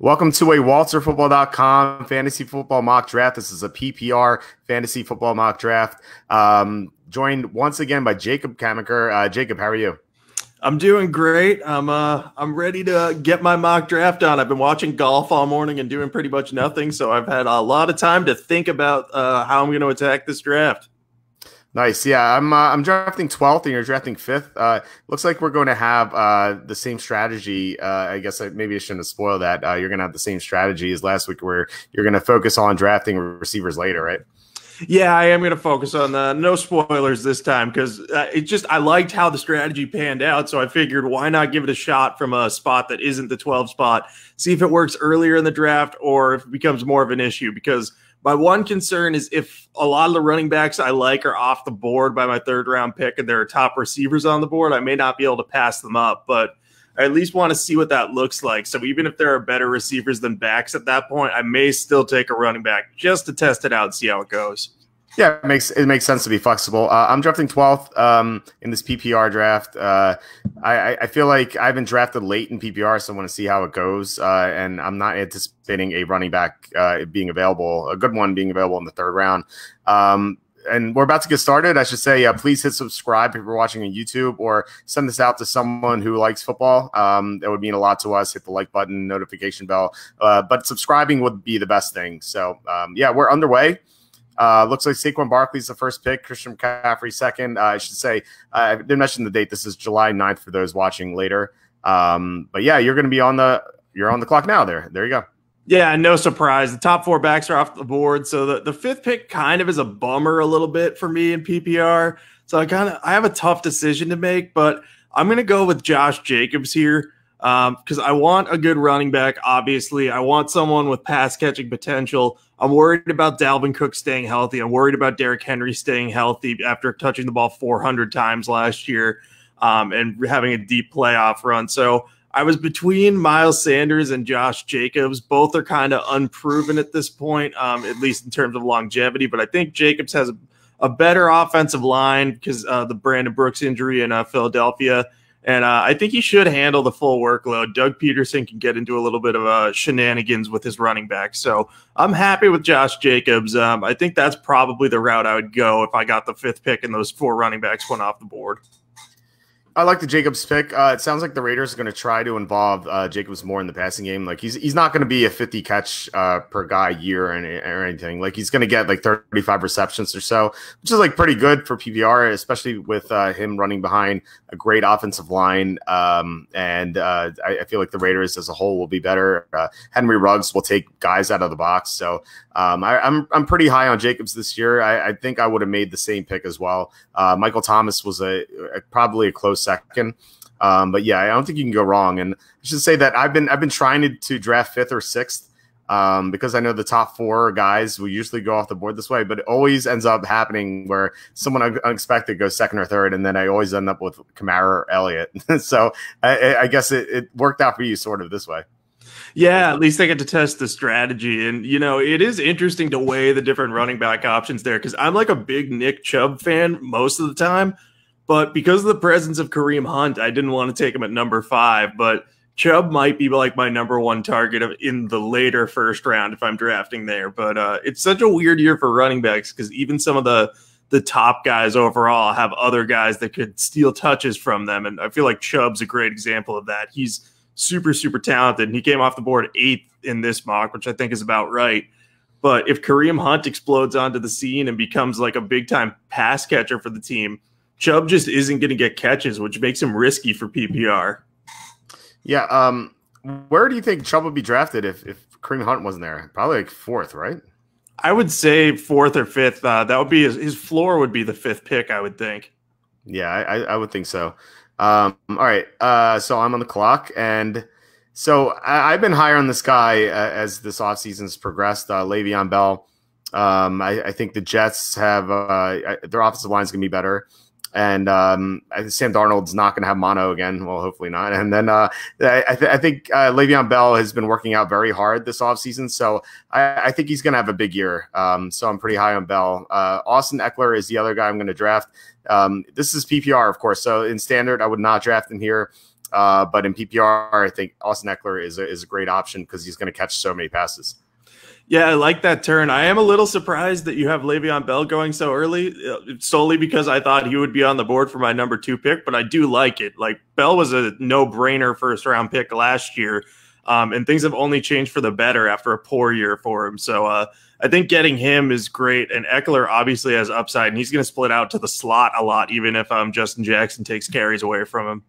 Welcome to a WalterFootball.com fantasy football mock draft. This is a PPR fantasy football mock draft. Um, joined once again by Jacob Camenker. Uh, Jacob, how are you? I'm doing great. I'm uh I'm ready to get my mock draft on. I've been watching golf all morning and doing pretty much nothing, so I've had a lot of time to think about uh, how I'm going to attack this draft. Nice. Yeah, I'm uh, I'm drafting 12th and you're drafting 5th. Uh, looks like we're going to have uh, the same strategy. Uh, I guess I, maybe I shouldn't have spoiled that. Uh, you're going to have the same strategy as last week where you're going to focus on drafting receivers later, right? Yeah, I am going to focus on the no spoilers this time because uh, it just I liked how the strategy panned out, so I figured why not give it a shot from a spot that isn't the 12 spot, see if it works earlier in the draft or if it becomes more of an issue because my one concern is if a lot of the running backs I like are off the board by my third round pick and there are top receivers on the board, I may not be able to pass them up, but I at least want to see what that looks like. So even if there are better receivers than backs at that point, I may still take a running back just to test it out and see how it goes. Yeah, it makes it makes sense to be flexible. Uh, I'm drafting 12th um, in this PPR draft. Uh, I, I, feel like I've been drafted late in PPR, so I want to see how it goes. Uh, and I'm not anticipating a running back uh, being available, a good one being available in the third round. Um, and we're about to get started. I should say, uh, please hit subscribe if you're watching on YouTube, or send this out to someone who likes football. Um, that would mean a lot to us. Hit the like button, notification bell, uh, but subscribing would be the best thing. So, um, yeah, we're underway. Uh, looks like Saquon Barkley's the first pick, Christian McCaffrey second. Uh, I should say, uh, I didn't mention the date. This is July 9th for those watching later. Um, but yeah, you're going to be on the you're on the clock now. There, there you go. Yeah, no surprise. The top four backs are off the board, so the, the fifth pick kind of is a bummer a little bit for me in PPR. So I kind of I have a tough decision to make, but I'm going to go with Josh Jacobs here because um, I want a good running back. Obviously, I want someone with pass catching potential. I'm worried about Dalvin Cook staying healthy. I'm worried about Derrick Henry staying healthy after touching the ball 400 times last year um, and having a deep playoff run. So I was between Miles Sanders and Josh Jacobs. Both are kind of unproven at this point, um, at least in terms of longevity. But I think Jacobs has a, a better offensive line because uh, the Brandon Brooks injury in uh, Philadelphia. And uh, I think he should handle the full workload. Doug Pederson can get into a little bit of uh, shenanigans with his running back. So I'm happy with Josh Jacobs. Um, I think that's probably the route I would go if I got the fifth pick and those four running backs went off the board. I like the Jacobs pick. Uh, it sounds like the Raiders are going to try to involve uh, Jacobs more in the passing game. Like he's he's not going to be a 50 catch uh, per guy year or, or anything. Like he's going to get like 35 receptions or so, which is like pretty good for PPR, especially with uh, him running behind a great offensive line. Um, and uh, I, I, feel like the Raiders as a whole will be better. Uh, Henry Ruggs will take guys out of the box. So um, I, am I'm, I'm pretty high on Jacobs this year. I, I think I would have made the same pick as well. Michael Thomas was a, a probably a close second. Um, but yeah, I don't think you can go wrong. And I should say that I've been I've been trying to, to draft fifth or sixth um, because I know the top four guys will usually go off the board this way, but it always ends up happening where someone unexpected goes second or third, and then I always end up with Kamara or Elliott. so I, I guess it, it worked out for you sort of this way. Yeah, at least I get to test the strategy. And, you know, it is interesting to weigh the different running back options there because I'm like a big Nick Chubb fan most of the time. But because of the presence of Kareem Hunt, I didn't want to take him at number five. But Chubb might be like my number one target in the later first round if I'm drafting there. But uh, it's such a weird year for running backs because even some of the the top guys overall have other guys that could steal touches from them, and I feel like Chubb's a great example of that. He's super super talented, and he came off the board eighth in this mock, which I think is about right. But if Kareem Hunt explodes onto the scene and becomes like a big time pass catcher for the team Chubb just isn't going to get catches, which makes him risky for PPR. Yeah. Um, where do you think Chubb would be drafted if, if Kareem Hunt wasn't there? Probably like fourth, right? I would say fourth or fifth. Uh, that would be his, his, floor would be the fifth pick, I would think. Yeah, I, I would think so. Um, all right. Uh, so I'm on the clock. And so I, have been higher on this guy uh, as this offseason's progressed. Uh, Le'Veon Bell. Um, I, I, think the Jets have uh, their offensive line is going to be better and um, Sam Darnold's not going to have mono again. Well, hopefully not. And then uh, I, th- I, think uh, Le'Veon Bell has been working out very hard this offseason. So I, I think he's going to have a big year. Um, so I'm pretty high on Bell. Uh, Austin Ekeler is the other guy I'm going to draft. Um, this is PPR, of course. So in standard, I would not draft him here. Uh, but in PPR, I think Austin Ekeler is a, is a great option because he's going to catch so many passes. Yeah, I like that turn. I am a little surprised that you have Le'Veon Bell going so early, uh, solely because I thought he would be on the board for my number two pick, but I do like it. Like Bell was a no brainer first round pick last year, um, and things have only changed for the better after a poor year for him. So uh, I think getting him is great. And Ekeler obviously has upside, and he's going to split out to the slot a lot, even if um, Justin Jackson takes carries away from him.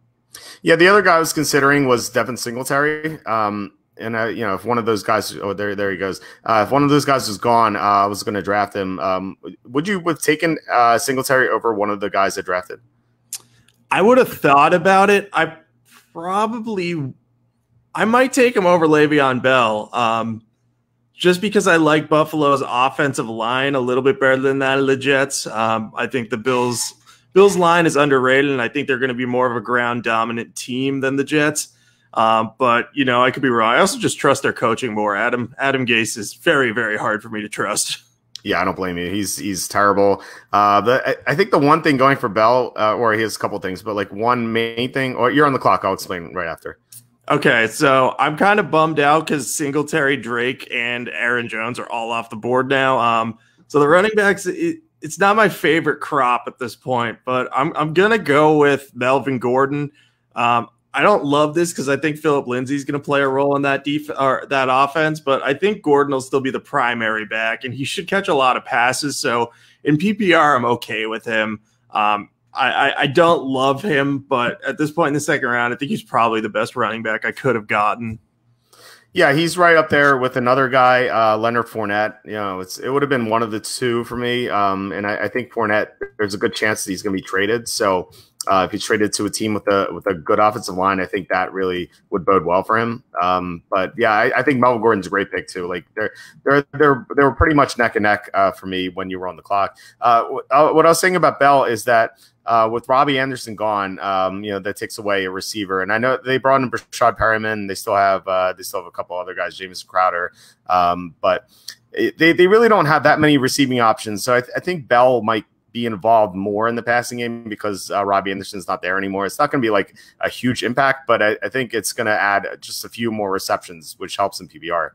Yeah, the other guy I was considering was Devin Singletary. Um, and uh, you know, if one of those guys, oh, there, there he goes. Uh, if one of those guys was gone, uh, I was going to draft him. Um, would you have taken uh, Singletary over one of the guys that drafted? I would have thought about it. I probably, I might take him over Le'Veon Bell, um, just because I like Buffalo's offensive line a little bit better than that of the Jets. Um, I think the Bills Bills line is underrated, and I think they're going to be more of a ground dominant team than the Jets. Um, but you know, I could be wrong. I also just trust their coaching more. Adam Adam Gase is very very hard for me to trust. Yeah, I don't blame you. He's he's terrible. Uh, but I, think the one thing going for Bell, uh, or he has a couple things, but like one main thing, or you're on the clock. I'll explain right after. Okay, so I'm kind of bummed out because Singletary, Drake, and Aaron Jones are all off the board now. Um, so the running backs, it, it's not my favorite crop at this point, but I'm I'm gonna go with Melvin Gordon. Um, I don't love this because I think Philip Lindsay is going to play a role in that def- or that offense, but I think Gordon will still be the primary back, and he should catch a lot of passes. So in PPR, I'm okay with him. Um, I, I, don't love him, but at this point in the second round, I think he's probably the best running back I could have gotten. Yeah, he's right up there with another guy, uh, Leonard Fournette. You know, it's it would have been one of the two for me. Um, and I, I, think Fournette, there's a good chance that he's going to be traded. So uh, if he's traded to a team with a with a good offensive line, I think that really would bode well for him. Um, but yeah, I, I, think Melvin Gordon's a great pick too. Like they're they're they're they were pretty much neck and neck uh, for me when you were on the clock. Uh, uh, what I was saying about Bell is that uh, with Robby Anderson gone, um, you know that takes away a receiver, and I know they brought in Breshad Perriman. They still have uh, they still have a couple other guys, James Crowder, um, but they they really don't have that many receiving options. So I, th- I think Bell might be involved more in the passing game because uh, Robby Anderson's not there anymore. It's not going to be like a huge impact, but I, I think it's going to add just a few more receptions, which helps in PPR.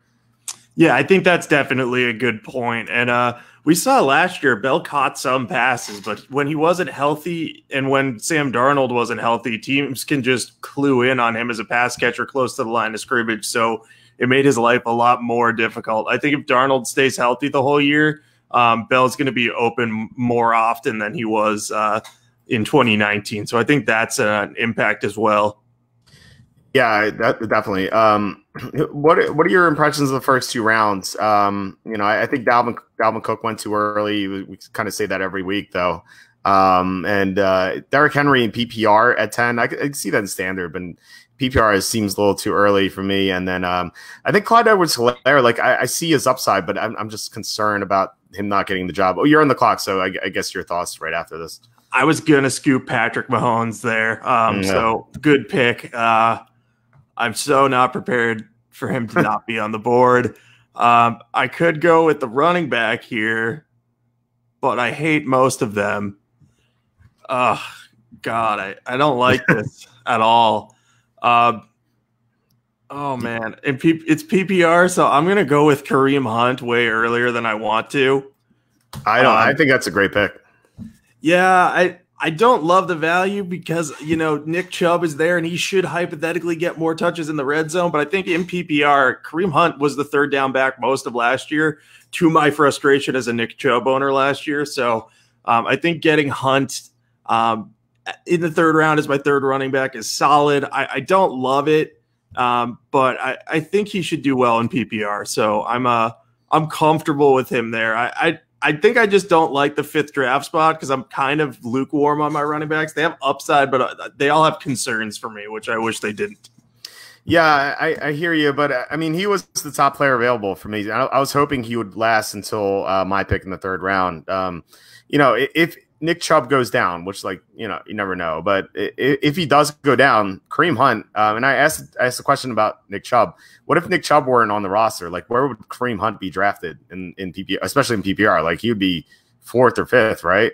Yeah, I think that's definitely a good point. And uh, we saw last year Bell caught some passes, but when he wasn't healthy and when Sam Darnold wasn't healthy, teams can just clue in on him as a pass catcher close to the line of scrimmage. So it made his life a lot more difficult. I think if Darnold stays healthy the whole year, um, Bell's going to be open more often than he was uh, in 2019. So I think that's an impact as well. Yeah, that, definitely. Um, what What are your impressions of the first two rounds? Um, you know, I, I, think Dalvin Dalvin Cook went too early. We, we kind of say that every week, though. Um, and uh, Derrick Henry in PPR at ten, I, I see that in standard, but PPR seems a little too early for me. And then um, I think Clyde Edwards-Helaire, like I, I, see his upside, but I'm, I'm, just concerned about him not getting the job. Oh, you're on the clock, so I, I guess your thoughts right after this. I was gonna scoop Patrick Mahomes there. Um, yeah. So good pick. Uh, I'm so not prepared for him to not be on the board. Um, I could go with the running back here, but I hate most of them. Oh God, I, I don't like this at all. Uh, oh man, and P- it's PPR, so I'm gonna go with Kareem Hunt way earlier than I want to. I don't. Um, I think that's a great pick. Yeah, I I don't love the value because you know Nick Chubb is there and he should hypothetically get more touches in the red zone. But I think in PPR, Kareem Hunt was the third down back most of last year. To my frustration as a Nick Chubb owner last year, so um, I think getting Hunt um, in the third round as my third running back is solid. I, I don't love it, um, but I, I, think he should do well in PPR. So I'm uh I'm comfortable with him there. I I, I think I just don't like the fifth draft spot because I'm kind of lukewarm on my running backs. They have upside, but uh, they all have concerns for me, which I wish they didn't. Yeah, I, I, hear you, but I mean, he was the top player available for me. I, I was hoping he would last until uh, my pick in the third round. Um, you know, if Nick Chubb goes down, which like you know you never know, but if he does go down, Kareem Hunt, um, and I asked I asked a question about Nick Chubb. What if Nick Chubb weren't on the roster? Like where would Kareem Hunt be drafted in in PPR, especially in PPR? Like he would be fourth or fifth, right?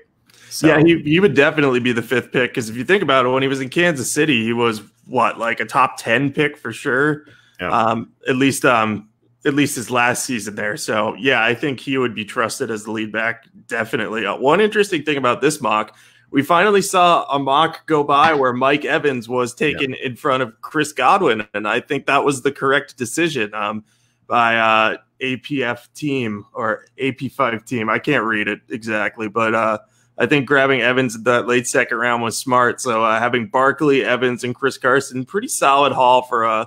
So. Yeah, he, he would definitely be the fifth pick because if you think about it, when he was in Kansas City, he was what like a top ten pick for sure. Yeah. Um, at least um, at least his last season there. So yeah, I think he would be trusted as the lead back. Definitely. Uh, one interesting thing about this mock, we finally saw a mock go by where Mike Evans was taken yeah. in front of Chris Godwin, and I think that was the correct decision um, by uh, APF team or AP5 team. I can't read it exactly, but uh, I think grabbing Evans in that late second round was smart. So uh, having Barkley, Evans, and Chris Carson, pretty solid haul for a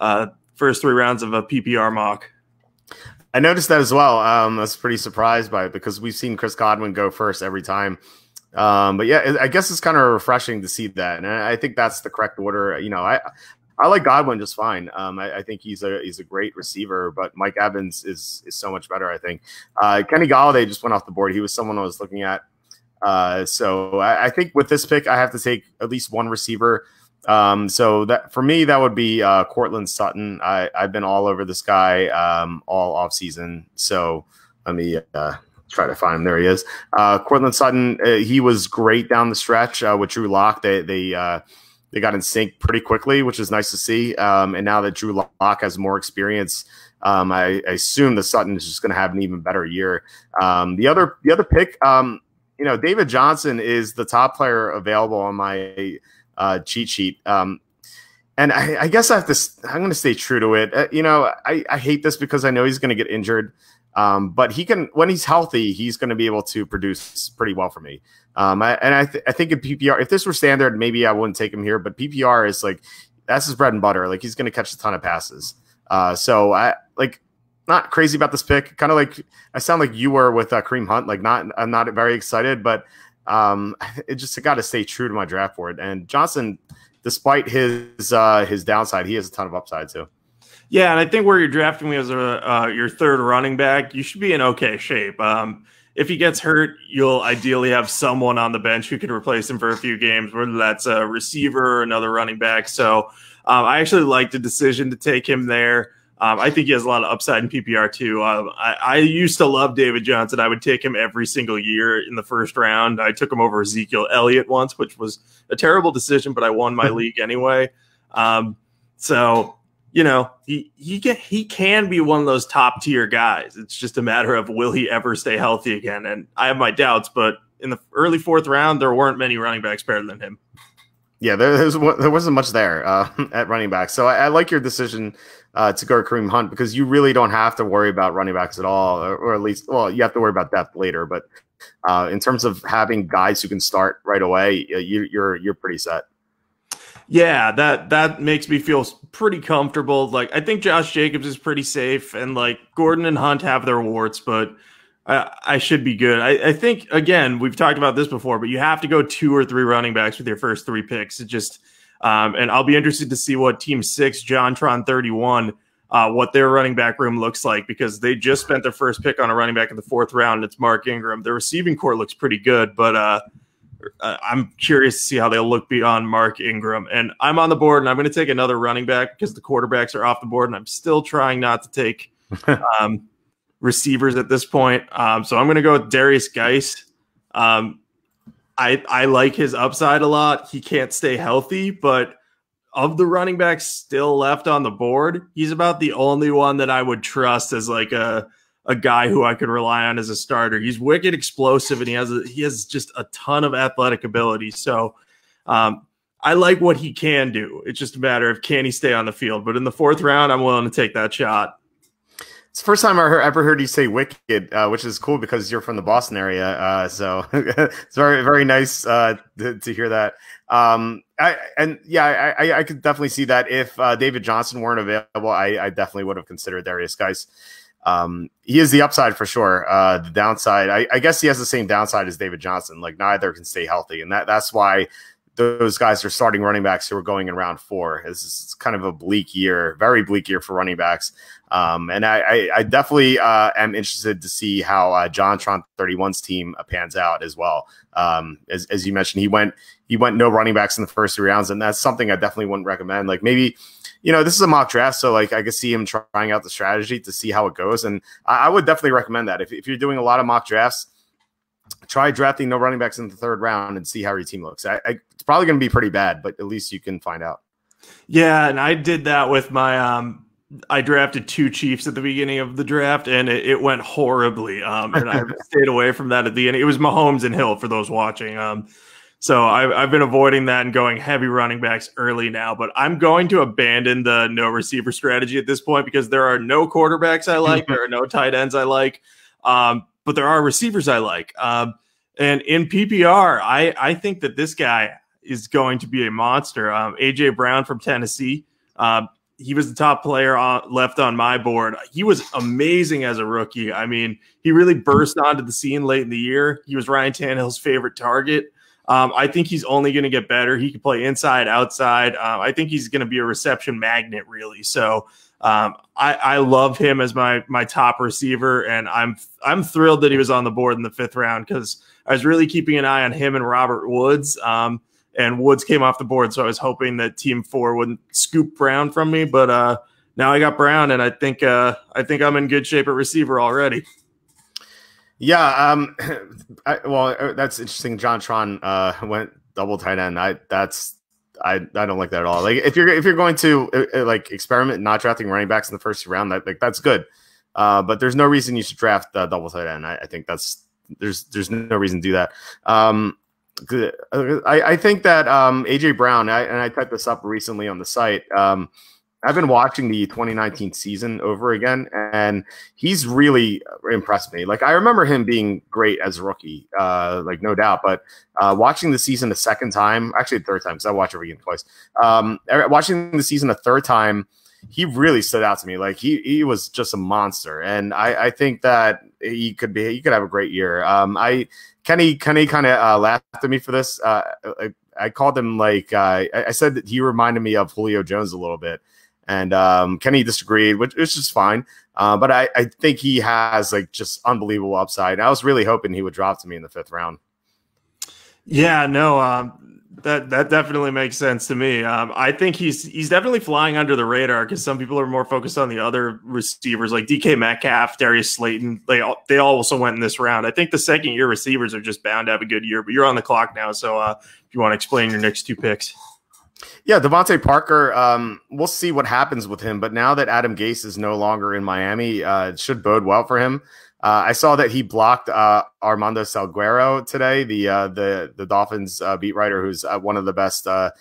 uh, first three rounds of a PPR mock. I noticed that as well. Um, I was pretty surprised by it because we've seen Chris Godwin go first every time. Um, but yeah, I guess it's kind of refreshing to see that, and I think that's the correct order. You know, I I like Godwin just fine. Um, I, I, think he's a he's a great receiver, but Mike Evans is is so much better. I think uh, Kenny Golladay just went off the board. He was someone I was looking at. Uh, so I, I, think with this pick, I have to take at least one receiver. Um, so that for me, that would be uh, Courtland Sutton. I, I've been all over this guy um, all off season. So let me uh, try to find him. There he is. Uh, Courtland Sutton. Uh, he was great down the stretch uh, with Drew Lock. They they uh, they got in sync pretty quickly, which is nice to see. Um, and now that Drew Lock has more experience, um, I, I, assume the Sutton is just going to have an even better year. Um, the other the other pick, um, you know, David Johnson is the top player available on my uh, cheat sheet. Um, and I, I, guess I have to. I'm going to stay true to it. Uh, you know, I, I, hate this because I know he's going to get injured. Um, but he can, when he's healthy, he's going to be able to produce pretty well for me. Um, I, and I, th- I think in PPR, if this were standard, maybe I wouldn't take him here. But PPR is like that's his bread and butter. Like he's going to catch a ton of passes. Uh, so I like not crazy about this pick. Kind of like I sound like you were with uh, Kareem Hunt. Like not, I'm not very excited, but um, it just got to stay true to my draft board. And Johnson, despite his uh, his downside, he has a ton of upside too. Yeah, and I think where you're drafting me as a uh, your third running back, you should be in okay shape. Um, if he gets hurt, you'll ideally have someone on the bench who can replace him for a few games, whether that's a receiver or another running back. So um, I actually like the decision to take him there. Um, I think he has a lot of upside in PPR too. Um, I, I, used to love David Johnson. I would take him every single year in the first round. I took him over Ezekiel Elliott once, which was a terrible decision, but I won my league anyway. Um, so you know he he can he can be one of those top tier guys. It's just a matter of will he ever stay healthy again? And I have my doubts, but in the early fourth round, there weren't many running backs better than him. Yeah, there, there wasn't much there uh, at running back. So I, I like your decision uh, to go Kareem Hunt because you really don't have to worry about running backs at all, or, or at least, well, you have to worry about depth later. But uh, in terms of having guys who can start right away, you, you're you're pretty set. Yeah, that that makes me feel pretty comfortable. Like I think Josh Jacobs is pretty safe, and like Gordon and Hunt have their warts, but I, I should be good. I, I, think again we've talked about this before, but you have to go two or three running backs with your first three picks. It just um, and I'll be interested to see what Team Six, JonTron thirty one, uh, what their running back room looks like because they just spent their first pick on a running back in the fourth round. It's Mark Ingram. The receiving corps looks pretty good, but uh, uh I'm curious to see how they'll look beyond Mark Ingram. And I'm on the board, and I'm going to take another running back because the quarterbacks are off the board, and I'm still trying not to take. Um, receivers at this point. Um, so I'm going to go with Derrius Guice. Um, I I like his upside a lot. He can't stay healthy, but of the running backs still left on the board, he's about the only one that I would trust as like a a guy who I could rely on as a starter. He's wicked explosive and he has a, he has just a ton of athletic ability. So um, I like what he can do. It's just a matter of can he stay on the field. But in the fourth round, I'm willing to take that shot. It's the first time I ever heard you say "wicked," uh, which is cool because you're from the Boston area. Uh, so it's very, very nice uh, to, to, hear that. Um, I, and yeah, I, I, could definitely see that if uh, David Johnson weren't available, I, I, definitely would have considered Derrius Guice. Um, he is the upside for sure. Uh, the downside, I, I, guess he has the same downside as David Johnson. Like neither can stay healthy, and that that's why those guys are starting running backs who are going in round four. This is kind of a bleak year, very bleak year for running backs. Um, and I, I, definitely uh, am interested to see how uh, JonTron 31's team pans out as well. Um, as, as you mentioned, he went he went no running backs in the first three rounds, and that's something I definitely wouldn't recommend. Like maybe, you know, this is a mock draft, so like I could see him trying out the strategy to see how it goes, and I, I would definitely recommend that if, if you're doing a lot of mock drafts try drafting no running backs in the third round and see how your team looks. I, I, it's probably going to be pretty bad, but at least you can find out. Yeah, and I did that with my um I drafted two Chiefs at the beginning of the draft, and it, it went horribly. Um, and I stayed away from that at the end. It was Mahomes and Hill for those watching. Um, so I, I've been avoiding that and going heavy running backs early now. But I'm going to abandon the no receiver strategy at this point because there are no quarterbacks I like, there are no tight ends I like, um, but there are receivers I like. Um, and in PPR, I I think that this guy is going to be a monster. Um, AJ Brown from Tennessee. Uh, he was the top player on, left on my board. He was amazing as a rookie. I mean, he really burst onto the scene late in the year. He was Ryan Tannehill's favorite target. Um, I think he's only going to get better. He can play inside, outside. Um, I think he's going to be a reception magnet, really. So um, I, I, love him as my my top receiver, and I'm I'm thrilled that he was on the board in the fifth round because I was really keeping an eye on him and Robert Woods. Um, and Woods came off the board. So I was hoping that Team Four wouldn't scoop Brown from me, but uh, now I got Brown, and I think uh, I think I'm in good shape at receiver already. Yeah, um, I, well, uh, that's interesting. John Tron uh, went double tight end. I that's I, I don't like that at all. Like if you're if you're going to uh, uh like experiment not drafting running backs in the first round, that like that's good. Uh, but there's no reason you should draft uh, double tight end. I, I, think that's there's there's no reason to do that. Um, I, I think that um, AJ Brown, I, and I typed this up recently on the site. Um, I've been watching the 2019 season over again, and he's really impressed me. Like I remember him being great as a rookie, uh, like no doubt. But uh, watching the season a second time, actually a third time, because I watch every game twice. Um, watching the season a third time, he really stood out to me. Like he he was just a monster, and I, I think that he could be he could have a great year. Um, I Kenny Kenny kind of uh, laughed at me for this. Uh, I, I, called him like uh, I, said that he reminded me of Julio Jones a little bit, and um, Kenny disagreed, which, which is fine. Uh, but I, I think he has like just unbelievable upside. I was really hoping he would drop to me in the fifth round. Yeah, no, um, that that definitely makes sense to me. Um, I think he's he's definitely flying under the radar because some people are more focused on the other receivers like DK Metcalf, Darius Slayton. They all, they also went in this round. I think the second year receivers are just bound to have a good year. But you're on the clock now, so uh, if you want to explain your next two picks. Yeah, DeVante Parker. Um, we'll see what happens with him. But now that Adam Gase is no longer in Miami, uh, it should bode well for him. Uh, I saw that he blocked uh, Armando Salguero today, the uh, the the Dolphins uh, beat writer, who's uh, one of the best uh,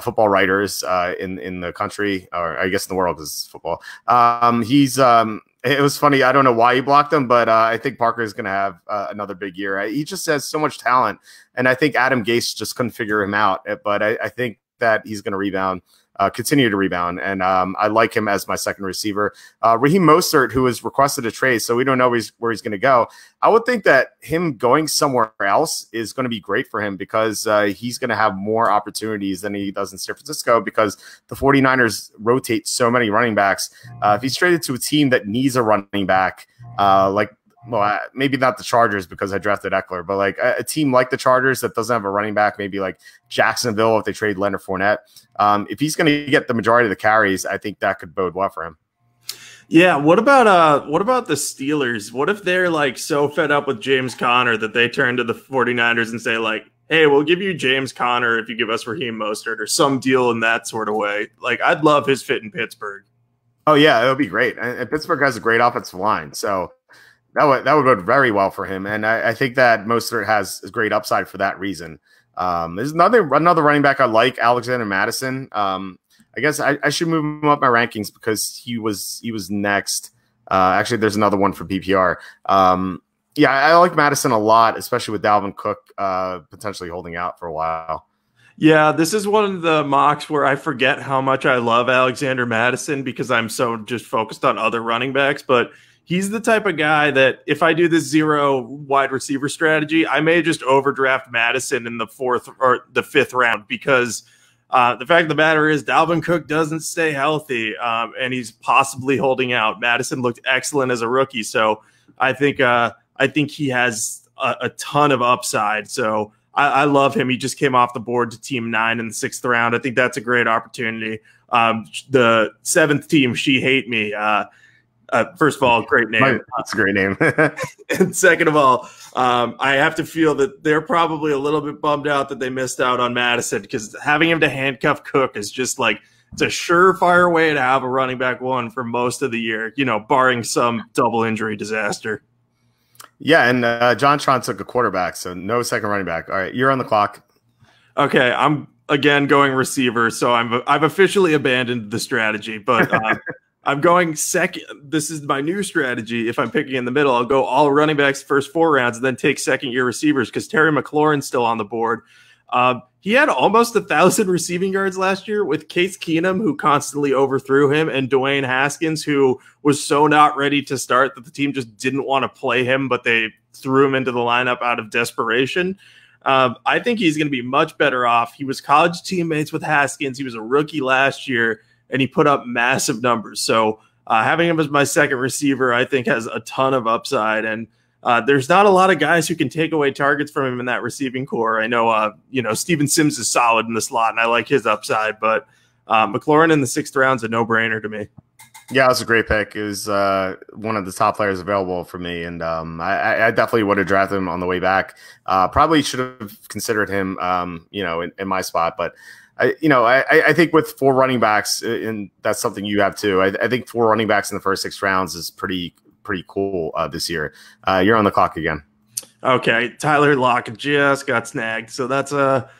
football writers in in the country, or I guess in the world, because football. Um, he's um, it was funny. I don't know why he blocked him, but I think Parker is going to have another big year. He just has so much talent, and I think Adam Gase just couldn't figure him out. But I, I think that he's going to rebound uh, continue to rebound. And um, I like him as my second receiver. Uh, Raheem Mostert, who has requested a trade, so we don't know where he's, where he's going to go. I would think that him going somewhere else is going to be great for him because uh, he's going to have more opportunities than he does in San Francisco because the 49ers rotate so many running backs. Uh, if he's traded to a team that needs a running back, uh, like well, maybe not the Chargers because I drafted Ekeler, but like a, a, team like the Chargers that doesn't have a running back, maybe like Jacksonville if they trade Leonard Fournette. Um, if he's going to get the majority of the carries, I think that could bode well for him. Yeah, what about uh what about the Steelers? What if they're like so fed up with James Conner that they turn to the 49ers and say like, "Hey, we'll give you James Conner if you give us Raheem Mostert or some deal in that sort of way." Like I'd love his fit in Pittsburgh. Oh yeah, it would be great. And, and Pittsburgh has a great offensive line. So that would that would go very well for him, and I, I think that Mostert has great upside for that reason. Um, there's another another running back I like, Alexander Mattison. Um, I guess I, I, should move him up my rankings because he was he was next. Uh, actually, there's another one for PPR. Um, yeah, I like Mattison a lot, especially with Dalvin Cook uh, potentially holding out for a while. Yeah, this is one of the mocks where I forget how much I love Alexander Mattison because I'm so just focused on other running backs, but he's the type of guy that if I do this zero wide receiver strategy, I may just overdraft Mattison in the fourth or the fifth round because uh, the fact of the matter is Dalvin Cook doesn't stay healthy um, and he's possibly holding out. Mattison looked excellent as a rookie, so I think uh, I think he has a, a ton of upside. So. I, I, love him. He just came off the board to team nine in the sixth round. I think that's a great opportunity. Um, the seventh team, she hate me. Uh, Uh, first of all, great name. That's a great name. and second of all, um, I have to feel that they're probably a little bit bummed out that they missed out on Mattison because having him to handcuff Cook is just like it's a surefire way to have a running back one for most of the year, you know, barring some double injury disaster. Yeah, and uh, Jontron took a quarterback, so no second running back. All right, you're on the clock. Okay, I'm again going receiver, so I'm I've officially abandoned the strategy, but uh, I'm going second. This is my new strategy. If I'm picking in the middle, I'll go all running backs first four rounds, and then take second year receivers because Terry McLaurin's still on the board. Uh, he had almost a thousand receiving yards last year with Case Keenum, who constantly overthrew him, and Dwayne Haskins, who was so not ready to start that the team just didn't want to play him, but they threw him into the lineup out of desperation. Um, I think he's going to be much better off. He was college teammates with Haskins. He was a rookie last year, and he put up massive numbers. So uh, having him as my second receiver, I think, has a ton of upside. And uh, there's not a lot of guys who can take away targets from him in that receiving corps. I know, uh, you know, Steven Sims is solid in the slot, and I like his upside, but uh, McLaurin in the sixth round's a no brainer to me. Yeah, was a great pick. Was uh, one of the top players available for me, and um, I, I, definitely would have drafted him on the way back. Uh, probably should have considered him, um, you know, in, in, my spot. But I, you know, I, I think with four running backs, and that's something you have too. I, I think four running backs in the first six rounds is pretty pretty cool uh, this year. Uh, you're on the clock again. Okay, Tyler Lockett just got snagged, so that's a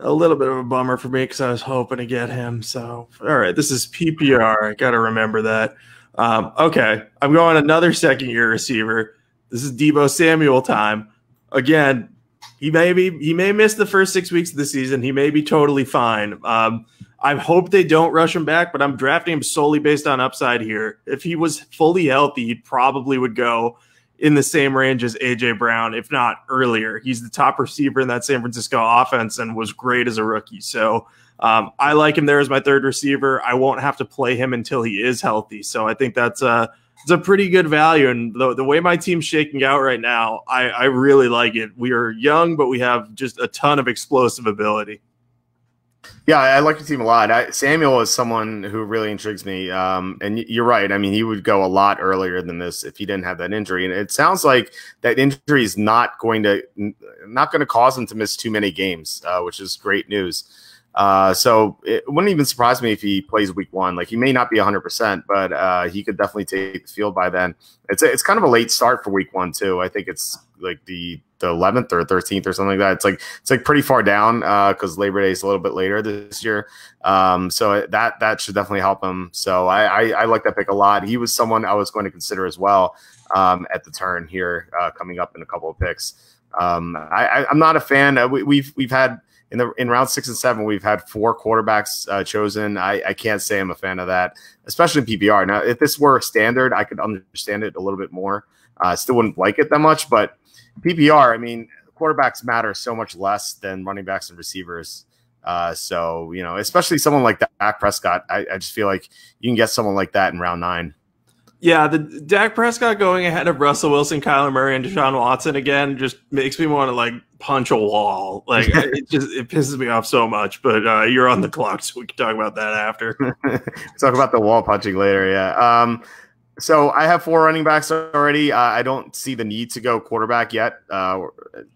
a little bit of a bummer for me because I was hoping to get him. So, all right, this is PPR. I got to remember that. Um, okay, I'm going another second year receiver. This is Deebo Samuel time. Again, he may be he may miss the first six weeks of the season. He may be totally fine. Um, I hope they don't rush him back, but I'm drafting him solely based on upside here. If he was fully healthy, he probably would go in the same range as AJ Brown, if not earlier. He's the top receiver in that San Francisco offense and was great as a rookie. So um, I like him there as my third receiver. I won't have to play him until he is healthy. So I think that's a it's a pretty good value. And the, the way my team's shaking out right now, I, I really like it. We are young, but we have just a ton of explosive ability. Yeah, I like your team a lot. I, Samuel is someone who really intrigues me. Um, and you're right. I mean, he would go a lot earlier than this if he didn't have that injury. And it sounds like that injury is not going to not going to cause him to miss too many games, uh, which is great news. Uh, so it wouldn't even surprise me if he plays week one. Like he may not be 100%, but uh, he could definitely take the field by then. It's a, it's kind of a late start for week one too. I think it's like the the 11th or 13th or something like that. It's like it's like pretty far down because uh, Labor Day is a little bit later this year. Um, so that that should definitely help him. So I, I, I like that pick a lot. He was someone I was going to consider as well um, at the turn here uh, coming up in a couple of picks. Um, I, I, am not a fan. Uh, we, we've we've had in the in round six and seven, we've had four quarterbacks uh, chosen. I, I can't say I'm a fan of that, especially PPR. Now, if this were standard, I could understand it a little bit more. I uh, still wouldn't like it that much, but PPR, I mean, quarterbacks matter so much less than running backs and receivers. Uh, so you know, especially someone like Dak Prescott, I, I just feel like you can get someone like that in round nine. Yeah, the Dak Prescott going ahead of Russell Wilson, Kyler Murray, and Deshaun Watson again just makes me want to like punch a wall. Like it just it pisses me off so much. But uh, you're on the clock, so we can talk about that after. talk about the wall punching later. Yeah. Um, so I have four running backs already. Uh, I don't see the need to go quarterback yet, uh,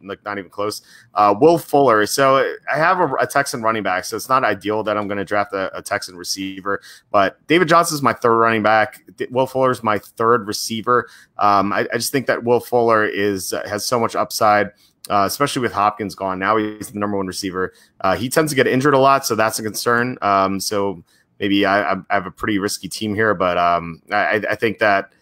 like not even close. Uh, Will Fuller. So I have a, a, Texan running back, so it's not ideal that I'm going to draft a, a, Texan receiver. But David Johnson is my third running back. Will Fuller is my third receiver. Um, I, I, just think that Will Fuller is uh, has so much upside. Uh, especially with Hopkins gone, now he's the number one receiver. Uh, he tends to get injured a lot, so that's a concern. Um, so maybe I, I, have a pretty risky team here, but um, I, I, think that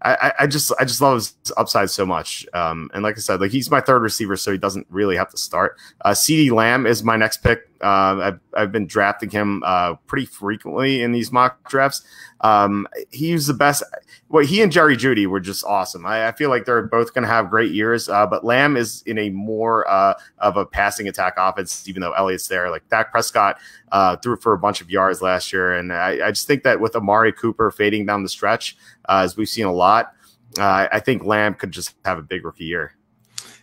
I, I, just I just love his upside so much. Um, and like I said, like he's my third receiver, so he doesn't really have to start. Uh, CeeDee Lamb is my next pick. Uh, I've, I've been drafting him uh, pretty frequently in these mock drafts. Um, he's the best. Well, he and Jerry Jeudy were just awesome. I, I feel like they're both going to have great years. Uh, but Lamb is in a more uh, of a passing attack offense, even though Elliott's there. Like Dak Prescott uh, threw for a bunch of yards last year, and I, I just think that with Amari Cooper fading down the stretch, uh, as we've seen a lot, I think Lamb could just have a big rookie year.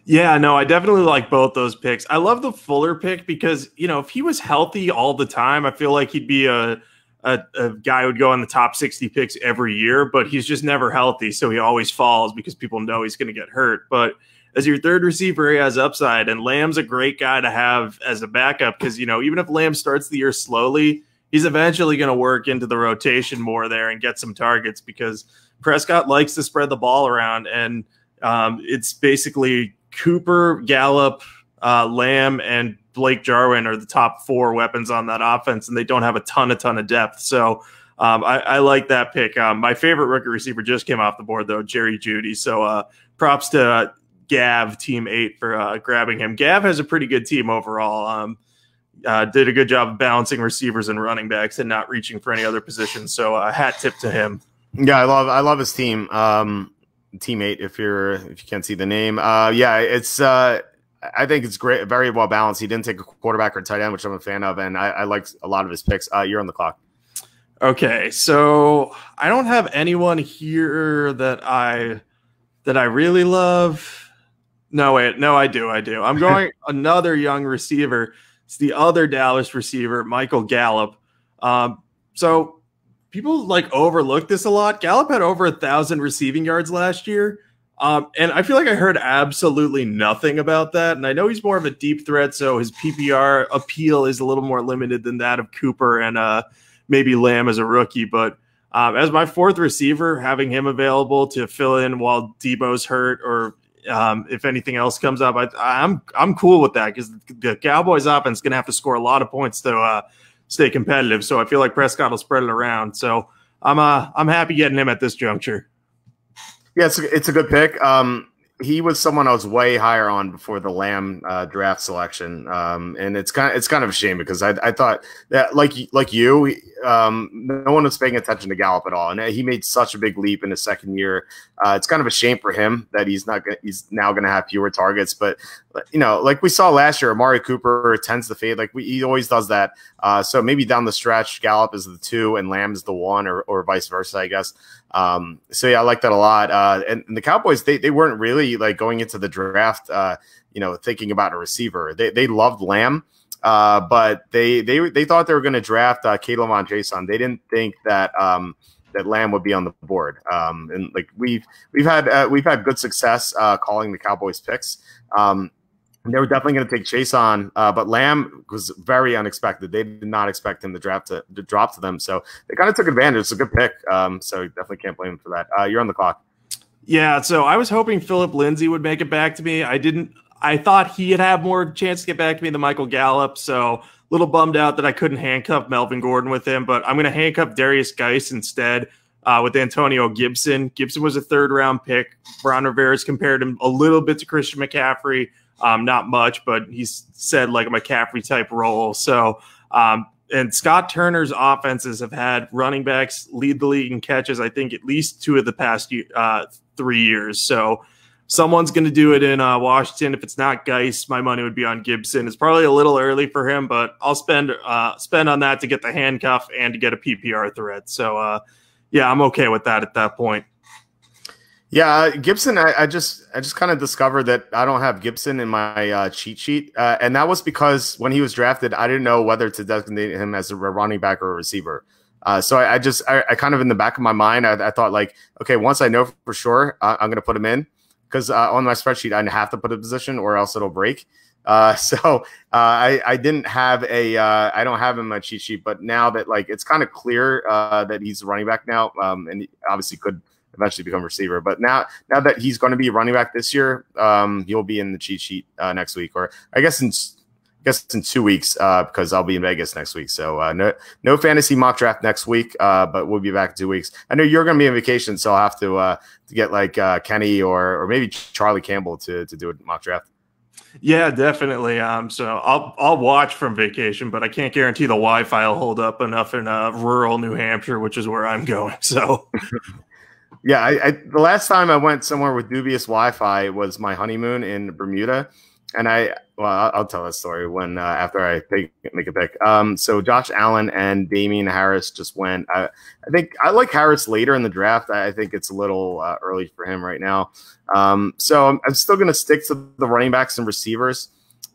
Yeah, no, I definitely like both those picks. I love the Fuller pick because, you know, if he was healthy all the time, I feel like he'd be a a, a guy who would go in the top 60 picks every year, but he's just never healthy. So he always falls because people know he's going to get hurt. But as your third receiver, he has upside. And Lamb's a great guy to have as a backup because, you know, even if Lamb starts the year slowly, he's eventually going to work into the rotation more there and get some targets because Prescott likes to spread the ball around. And um, it's basically Cooper, Gallup, uh, Lamb, and Blake Jarwin are the top four weapons on that offense, and they don't have a ton, a ton of depth. So um, I, I, like that pick. Um, my favorite rookie receiver just came off the board though, Jerry Jeudy. So uh, props to uh, Gav Team Eight for uh, grabbing him. Gav has a pretty good team overall. Um, uh, did a good job of balancing receivers and running backs and not reaching for any other positions. So uh, hat tip to him. Yeah, I love I love his team. Um, teammate, if you're if you can't see the name, uh, yeah, it's uh, I think it's great, very well balanced. He didn't take a quarterback or tight end, which I'm a fan of, and I, I like a lot of his picks. Uh, you're on the clock. Okay, so I don't have anyone here that I that I really love. No, wait, no, I do, I do. I'm going another young receiver. It's the other Dallas receiver, Michael Gallup. Um, so people like overlook this a lot. Gallup had over a thousand receiving yards last year. Um, and I feel like I heard absolutely nothing about that. And I know he's more of a deep threat, so his PPR appeal is a little more limited than that of Cooper and uh, maybe Lamb as a rookie. But um, as my fourth receiver, having him available to fill in while Deebo's hurt or um, if anything else comes up, I, am I'm, I'm cool with that because the Cowboys offense is going to have to score a lot of points to uh, stay competitive. So I feel like Prescott will spread it around. So I'm uh, I'm happy getting him at this juncture. Yeah, it's a, it's a good pick. Um, he was someone I was way higher on before the Lamb uh, draft selection, um, and it's kind of it's kind of a shame because I, I thought that like like you, um, no one was paying attention to Gallup at all, and he made such a big leap in his second year. Uh, it's kind of a shame for him that he's not he's now going to have fewer targets. But you know, like we saw last year, Amari Cooper tends to fade. Like we, he always does that. Uh, so maybe down the stretch, Gallup is the two and Lamb is the one, or or vice versa, I guess. Um, so yeah, I like that a lot. Uh, and, and, the Cowboys, they they weren't really like going into the draft, uh, you know, thinking about a receiver. They they loved Lamb. Uh, but they they they thought they were going to draft uh, K'Lavon Chaisson. They didn't think that um, that Lamb would be on the board. Um, and like we've we've had uh, we've had good success uh, calling the Cowboys picks. Um, they were definitely going to take Chaisson, uh, but Lamb was very unexpected. They did not expect him to draft to, to drop to them, so they kind of took advantage. It's a good pick, um, so definitely can't blame him for that. Uh, you're on the clock. Yeah, so I was hoping Philip Lindsay would make it back to me. I didn't. I thought he'd have more chance to get back to me than Michael Gallup. So a little bummed out that I couldn't handcuff Melvin Gordon with him, but I'm going to handcuff Derrius Guice instead uh, with Antonio Gibson. Gibson was a third round pick. Ron Rivera's compared him a little bit to Christian McCaffrey. Um, not much, but he's said like a McCaffrey type role. So, um, and Scott Turner's offenses have had running backs lead the league in catches, I think, at least two of the past uh, three years. So, someone's going to do it in uh, Washington. If it's not Guice, my money would be on Gibson. It's probably a little early for him, but I'll spend uh, spend on that to get the handcuff and to get a PPR threat. So, uh, yeah, I'm okay with that at that point. Yeah, uh, Gibson. I, I, just I just kind of discovered that I don't have Gibson in my uh, cheat sheet, uh, and that was because when he was drafted, I didn't know whether to designate him as a running back or a receiver. Uh, so I, I just I, I, kind of in the back of my mind, I, thought like, okay, once I know for sure, I'm going to put him in because uh, on my spreadsheet I have to put a position or else it'll break. Uh, so I I didn't have a I don't have him in my cheat sheet, but now that like it's kind of clear that he's a running back now, um, and obviously could eventually become receiver. But now, now that he's going to be running back this year, um, he'll be in the cheat sheet uh, next week, or I guess in I guess in two weeks uh, because I'll be in Vegas next week. So uh, no no fantasy mock draft next week, uh, but we'll be back in two weeks. I know you're going to be on vacation, so I'll have to uh, to get like uh, Kenny or or maybe Charlie Campbell to to do a mock draft. Yeah, definitely. Um, so I'll I'll watch from vacation, but I can't guarantee the Wi-Fi will hold up enough in uh, rural New Hampshire, which is where I'm going. So Yeah, I, I, the last time I went somewhere with dubious Wi-Fi was my honeymoon in Bermuda, and I well, I'll, I'll tell that story when uh, after I pick, make a pick. Um, so Josh Allen and Damien Harris just went. I, I think I like Harris later in the draft. I, I think it's a little uh, early for him right now. Um, so I'm, I'm still going to stick to the running backs and receivers.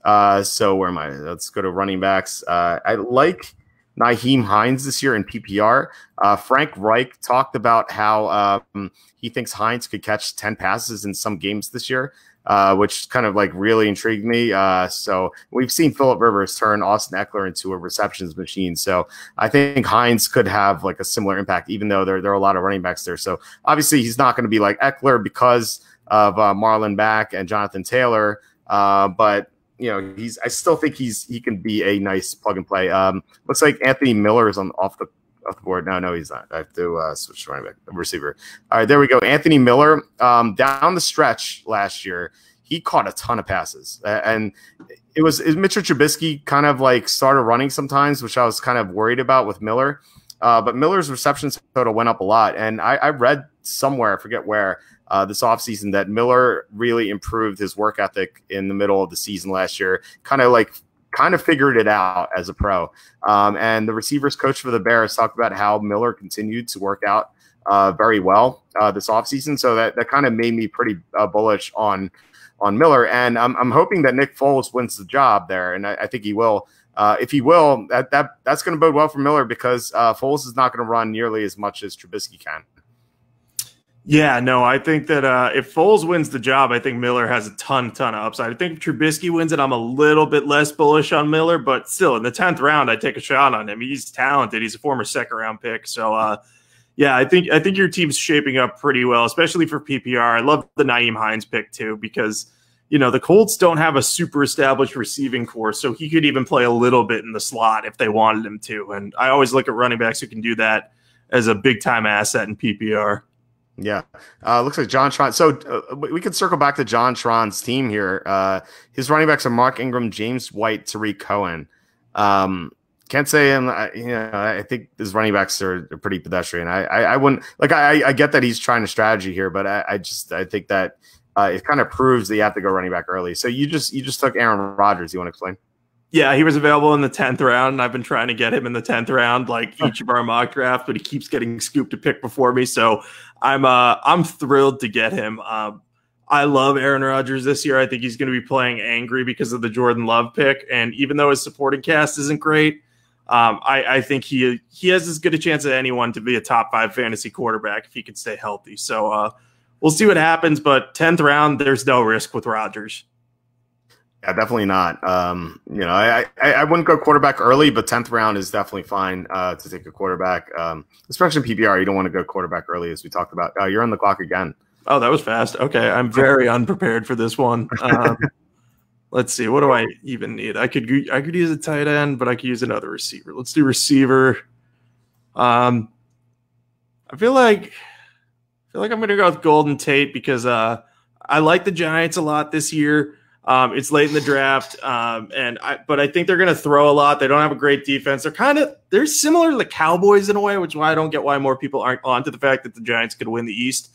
Uh, so where am I? Let's go to running backs. Uh, I like Nyheim Hines this year in PPR. Uh, Frank Reich talked about how um, he thinks Hines could catch 10 passes in some games this year. Uh, which kind of like really intrigued me. Uh, so we've seen Philip Rivers turn Austin Ekeler into a receptions machine. So I think Hines could have like a similar impact, even though there, there are a lot of running backs there. So obviously he's not going to be like Ekeler because of uh, Marlon Mack and Jonathan Taylor. Uh, but you know, he's I still think he's he can be a nice plug and play. Um, looks like Anthony Miller is on off the off the board. No, no, he's not. I have to uh, switch to running back receiver. All right, there we go. Anthony Miller um, down the stretch last year, he caught a ton of passes, and it was, was Mitchell Trubisky kind of like started running sometimes, which I was kind of worried about with Miller. Uh, but Miller's reception total went up a lot, and I, I read somewhere, I forget where, uh, this offseason that Miller really improved his work ethic in the middle of the season last year, kind of like kind of figured it out as a pro. Um, and the receivers coach for the Bears talked about how Miller continued to work out uh, very well uh, this offseason. So that, that kind of made me pretty uh, bullish on on Miller. And I'm, I'm hoping that Nick Foles wins the job there. And I, I think he will. Uh, if he will, that, that that's going to bode well for Miller because uh, Foles is not going to run nearly as much as Trubisky can. Yeah, no, I think that uh, if Foles wins the job, I think Miller has a ton, ton of upside. I think if Trubisky wins it, I'm a little bit less bullish on Miller, but still, in the tenth round, I take a shot on him. He's talented. He's a former second round pick, so uh, yeah, I think I think your team's shaping up pretty well, especially for PPR. I love the Nyheim Hines pick too because you know the Colts don't have a super established receiving corps, so he could even play a little bit in the slot if they wanted him to. And I always look at running backs who can do that as a big time asset in PPR. Yeah, uh, looks like John Tron. So uh, we can circle back to John Tron's team here. Uh, his running backs are Mark Ingram, James White, Tarik Cohen. Um, can't say him. You know, I think his running backs are, are pretty pedestrian. I, I, I, wouldn't like. I, I get that he's trying to strategy here, but I, I just I think that uh, it kind of proves that you have to go running back early. So you just you just took Aaron Rodgers. You want to explain? Yeah, he was available in the tenth round, and I've been trying to get him in the tenth round, like each of our mock drafts, but he keeps getting scooped to pick before me. So I'm uh I'm thrilled to get him. Um, I love Aaron Rodgers this year. I think he's going to be playing angry because of the Jordan Love pick, and even though his supporting cast isn't great, um, I, I think he he has as good a chance as anyone to be a top five fantasy quarterback if he can stay healthy. So uh, we'll see what happens. But tenth round, there's no risk with Rodgers. Yeah, definitely not. Um, you know, I, I, I wouldn't go quarterback early, but tenth round is definitely fine uh, to take a quarterback, um, especially in PPR. You don't want to go quarterback early, as we talked about. Uh, you're on the clock again. Oh, that was fast. Okay, I'm very unprepared for this one. Um, let's see. What do I even need? I could I could use a tight end, but I could use another receiver. Let's do receiver. Um, I feel like feel like I'm going to go with Golden Tate because uh, I like the Giants a lot this year. Um, it's late in the draft, um, and I, but I think they're going to throw a lot. They don't have a great defense. They're kind of they're similar to the Cowboys in a way, which is why I don't get why more people aren't onto the fact that the Giants could win the East.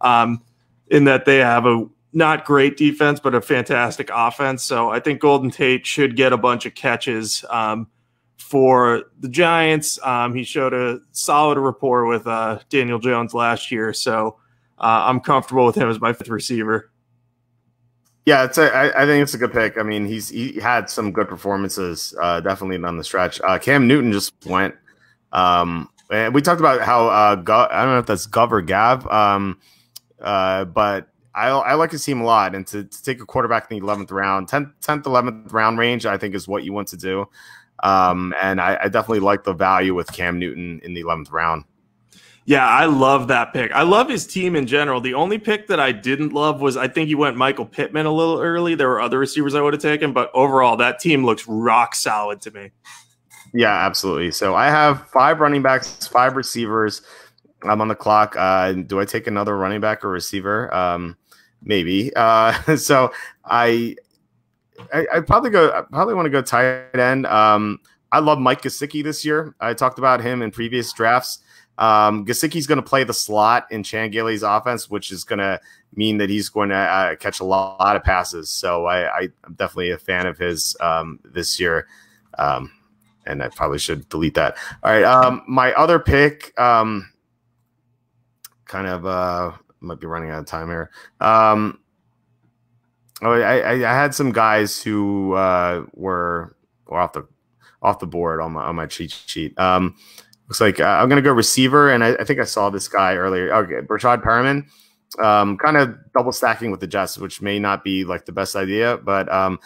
Um, in that they have a not great defense, but a fantastic offense. So I think Golden Tate should get a bunch of catches um, for the Giants. Um, he showed a solid rapport with uh, Daniel Jones last year, so uh, I'm comfortable with him as my fifth receiver. Yeah, it's a, I, I think it's a good pick. I mean, he's he had some good performances, uh, definitely on the stretch. Uh, Cam Newton just went. Um, and we talked about how uh, I don't know if that's Gov or Gav, um, uh, but I, I like to see him a lot. And to, to take a quarterback in the 11th round, 10th, 10th, 11th round range, I think is what you want to do. Um, and I, I definitely like the value with Cam Newton in the 11th round. Yeah, I love that pick. I love his team in general. The only pick that I didn't love was I think he went Michael Pittman a little early. There were other receivers I would have taken, but overall, that team looks rock solid to me. Yeah, absolutely. So I have five running backs, five receivers. I'm on the clock. Uh, do I take another running back or receiver? Um, maybe. Uh, so I, I, I probably go. I probably want to go tight end. Um, I love Mike Gesicki this year. I talked about him in previous drafts. Um, Gesicki's going to play the slot in Chan Gailey's offense, which is going to mean that he's going to uh, catch a lot, lot, of passes. So I, am definitely a fan of his um, this year. Um, and I probably should delete that. All right. Um, my other pick, um, kind of uh, might be running out of time here. Oh, I, I, I had some guys who uh, were, were off the off the board on my on my cheat sheet. Um, looks like uh, I'm going to go receiver, and I, I, think I saw this guy earlier. Okay, Breshad Perriman, um, kind of double stacking with the Jets, which may not be like the best idea, but um,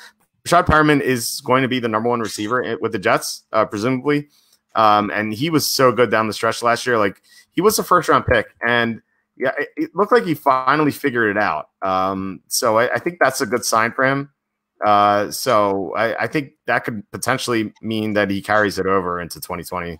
Breshad Perriman is going to be the number one receiver with the Jets, uh, presumably. Um, and he was so good down the stretch last year. Like he was a first round pick, and yeah, it, it looked like he finally figured it out. Um, so I, I, think that's a good sign for him. Uh, so I, I, think that could potentially mean that he carries it over into 2020.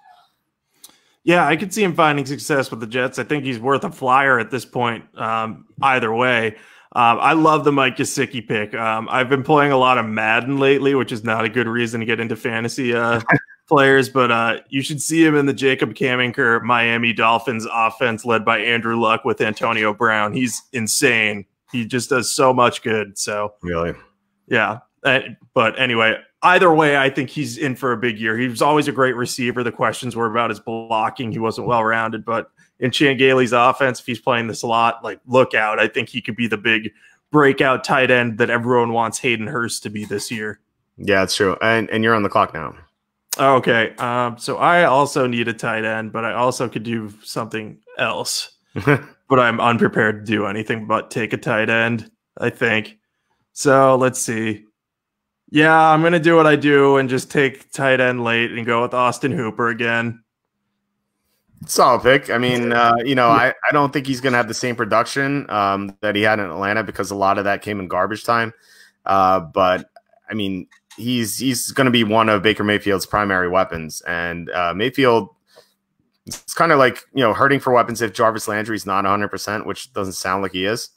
Yeah, I could see him finding success with the Jets. I think he's worth a flyer at this point. Um, either way, um, I love the Mike Gesicki pick. Um, I've been playing a lot of Madden lately, which is not a good reason to get into fantasy uh, players, but uh, you should see him in the Jacob Camenker Miami Dolphins offense led by Andrew Luck with Antonio Brown. He's insane. He just does so much good. So really, yeah. Uh, but anyway, either way, I think he's in for a big year. He was always a great receiver. The questions were about his blocking. He wasn't well rounded, but in Chan Gailey's offense, if he's playing this a lot, like look out. I think he could be the big breakout tight end that everyone wants Hayden Hurst to be this year. Yeah, it's true. And and you're on the clock now. Okay. Um, so I also need a tight end, but I also could do something else. but I'm unprepared to do anything but take a tight end, I think. So let's see. Yeah, I'm gonna do what I do and just take tight end late and go with Austin Hooper again. Solid pick. I mean, uh, you know, I, I don't think he's gonna have the same production um, that he had in Atlanta because a lot of that came in garbage time. Uh, but I mean, he's he's gonna be one of Baker Mayfield's primary weapons, and uh, Mayfield. It's kind of like you know hurting for weapons if Jarvis Landry's not 100, percent which doesn't sound like he is.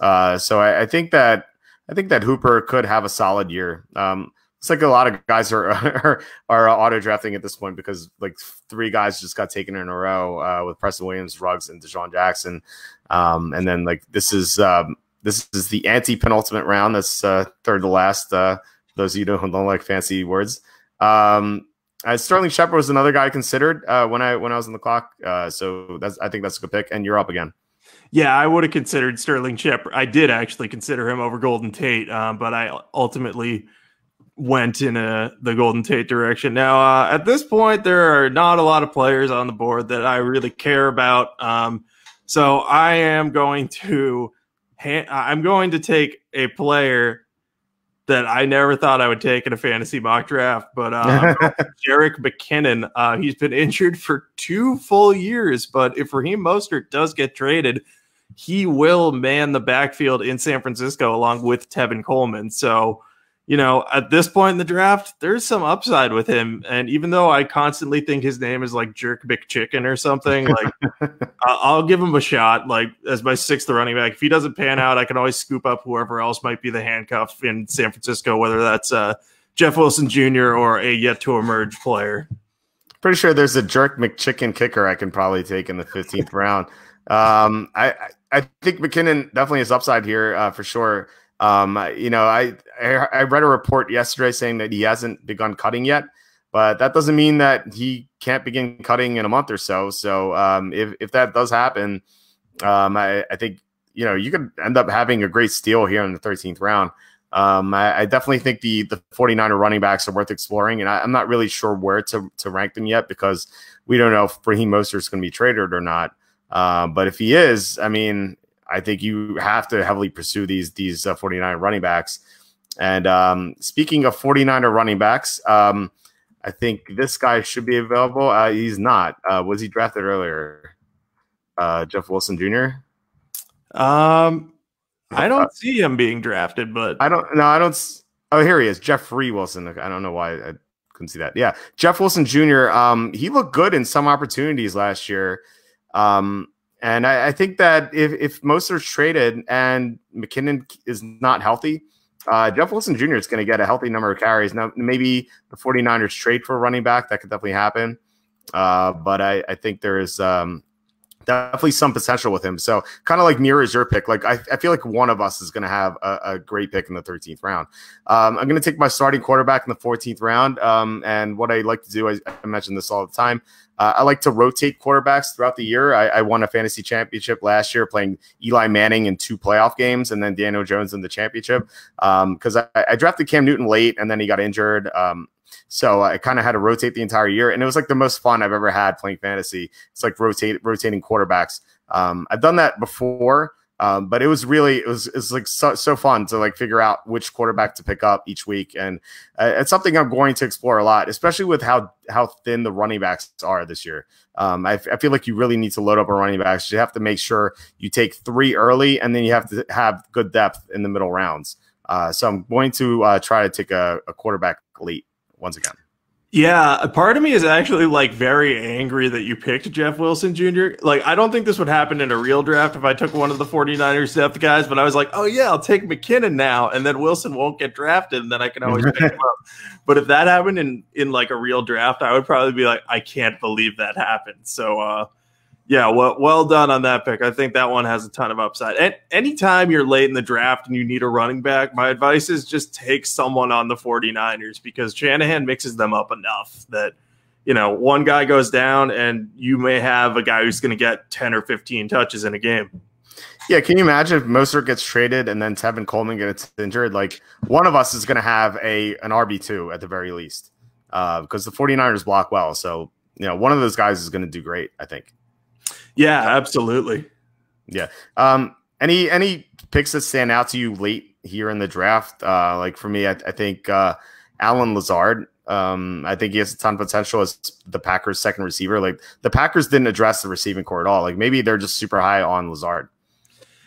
Uh, so I, I think that I think that Hooper could have a solid year. Um, it's like a lot of guys are are, are auto drafting at this point because like three guys just got taken in a row uh, with Preston Williams, Ruggs, and DeSean Jackson, um, and then like this is um, this is the antepenultimate round. That's uh, third to last. Uh, those of you who don't like fancy words. Um, uh, Sterling Shepard was another guy I considered uh, when I when I was on the clock. Uh, so that's I think that's a good pick. And you're up again. Yeah, I would have considered Sterling Shepard. I did actually consider him over Golden Tate, um, but I ultimately went in a, the Golden Tate direction. Now, uh, at this point, there are not a lot of players on the board that I really care about. Um, so I am going to I'm going to take a player that I never thought I would take in a fantasy mock draft, but uh, Jerick McKinnon. Uh, he's been injured for two full years, but if Raheem Mostert does get traded, he will man the backfield in San Francisco along with Tevin Coleman. So, you know, at this point in the draft, there's some upside with him. And even though I constantly think his name is like Jerk McChicken or something, like I'll give him a shot. Like as my sixth running back, if he doesn't pan out, I can always scoop up whoever else might be the handcuff in San Francisco, whether that's uh, Jeff Wilson Jr. or a yet to emerge player. Pretty sure there's a Jerk McChicken kicker I can probably take in the 15th round. Um, I, I think McKinnon definitely has upside here uh, for sure. Um, you know, I, I read a report yesterday saying that he hasn't begun cutting yet, but that doesn't mean that he can't begin cutting in a month or so. So um, if if that does happen, um, I, I think you know you could end up having a great steal here in the 13th round. Um, I, I, definitely think the the 49er running backs are worth exploring, and I, am not really sure where to to rank them yet because we don't know if Raheem Mostert is going to be traded or not. Uh, but if he is, I mean, I think you have to heavily pursue these these uh, 49 running backs. And um, speaking of 49er running backs, um, I think this guy should be available. Uh, he's not. Uh, was he drafted earlier? Uh, Jeff Wilson Jr. Um, I don't see him being drafted, but I don't. No, I don't. Oh, here he is, Jeffrey Wilson. I don't know why I couldn't see that. Yeah, Jeff Wilson Jr. Um, he looked good in some opportunities last year. Um, and I, I, think that if if Mostert's traded and McKinnon is not healthy, uh, Jeff Wilson Jr. is going to get a healthy number of carries. Now, maybe the 49ers trade for a running back. That could definitely happen. Uh, but I, I, think there is um, definitely some potential with him. So kind of like mirrors your pick. Like I, I, feel like one of us is going to have a, a, great pick in the 13th round. Um, I'm going to take my starting quarterback in the 14th round. Um, and what I like to do, I, I mention this all the time. Uh, I like to rotate quarterbacks throughout the year. I, I, won a fantasy championship last year playing Eli Manning in two playoff games and then Daniel Jones in the championship because um, I, I, drafted Cam Newton late and then he got injured. Um, So I kind of had to rotate the entire year, and it was like the most fun I've ever had playing fantasy. It's like rotate rotating quarterbacks. Um, I've done that before, um, but it was really it was it's like so, so fun to like figure out which quarterback to pick up each week, and uh, it's something I'm going to explore a lot, especially with how how thin the running backs are this year. Um, I, I feel like you really need to load up a running backs. You have to make sure you take three early, and then you have to have good depth in the middle rounds. Uh, so I'm going to uh, try to take a, a quarterback late once again. Yeah, a part of me is actually like very angry that you picked Jeff Wilson Jr. Like, I don't think this would happen in a real draft if I took one of the 49ers depth guys, but I was like, oh, yeah, I'll take McKinnon now, and then Wilson won't get drafted, and then I can always pick him up. But if that happened in, in like a real draft, I would probably be like, I can't believe that happened. So, uh, yeah, well, well done on that pick. I think that one has a ton of upside. And anytime you're late in the draft and you need a running back, my advice is just take someone on the 49ers because Shanahan mixes them up enough that, you know, one guy goes down and you may have a guy who's going to get 10 or 15 touches in a game. Yeah, can you imagine if Mostert gets traded and then Tevin Coleman gets injured? Like one of us is going to have a an RB2 at the very least uh, because the 49ers block well. So, you know, one of those guys is going to do great, I think. Yeah, absolutely. Yeah. Um, any any picks that stand out to you late here in the draft? Uh, like for me, I, I think uh, Allen Lazard. Um, I think he has a ton of potential as the Packers' second receiver. Like the Packers didn't address the receiving corps at all. Like maybe they're just super high on Lazard.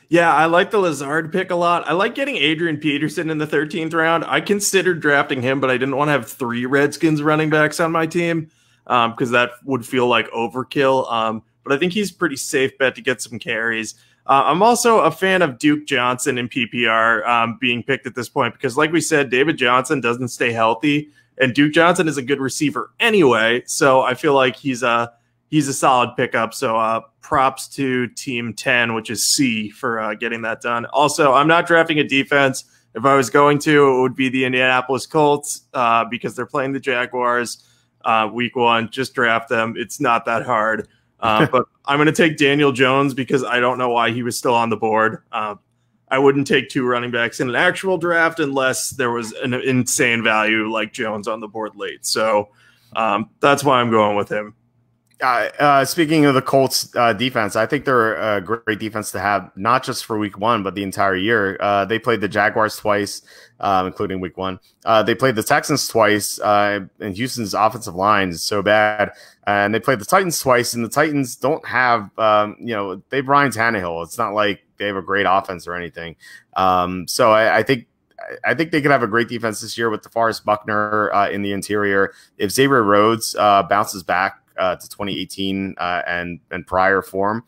Yeah, I like the Lazard pick a lot. I like getting Adrian Peterson in the 13th round. I considered drafting him, but I didn't want to have three Redskins running backs on my team because um, that would feel like overkill. Um, but I think he's pretty safe bet to get some carries. Uh, I'm also a fan of Duke Johnson in PPR um, being picked at this point because, like we said, David Johnson doesn't stay healthy, and Duke Johnson is a good receiver anyway. So I feel like he's a he's a solid pickup. So uh, props to Team Ten, which is C, for uh, getting that done. Also, I'm not drafting a defense. If I was going to, it would be the Indianapolis Colts uh, because they're playing the Jaguars uh, week one. Just draft them. It's not that hard. Uh, but I'm going to take Daniel Jones because I don't know why he was still on the board. Uh, I wouldn't take two running backs in an actual draft unless there was an insane value like Jones on the board late. So um, that's why I'm going with him. Uh, uh, speaking of the Colts uh, defense, I think they're a great defense to have, not just for week one, but the entire year. Uh, they played the Jaguars twice, um, including week one. Uh, they played the Texans twice, uh, and Houston's offensive line is so bad. And they played the Titans twice, and the Titans don't have, um, you know, they have Ryan Tannehill. It's not like they have a great offense or anything. Um, so I, I think I think they could have a great defense this year with DeForest Buckner uh, in the interior. If Xavier Rhodes uh, bounces back uh, to 2018 uh, and and prior form.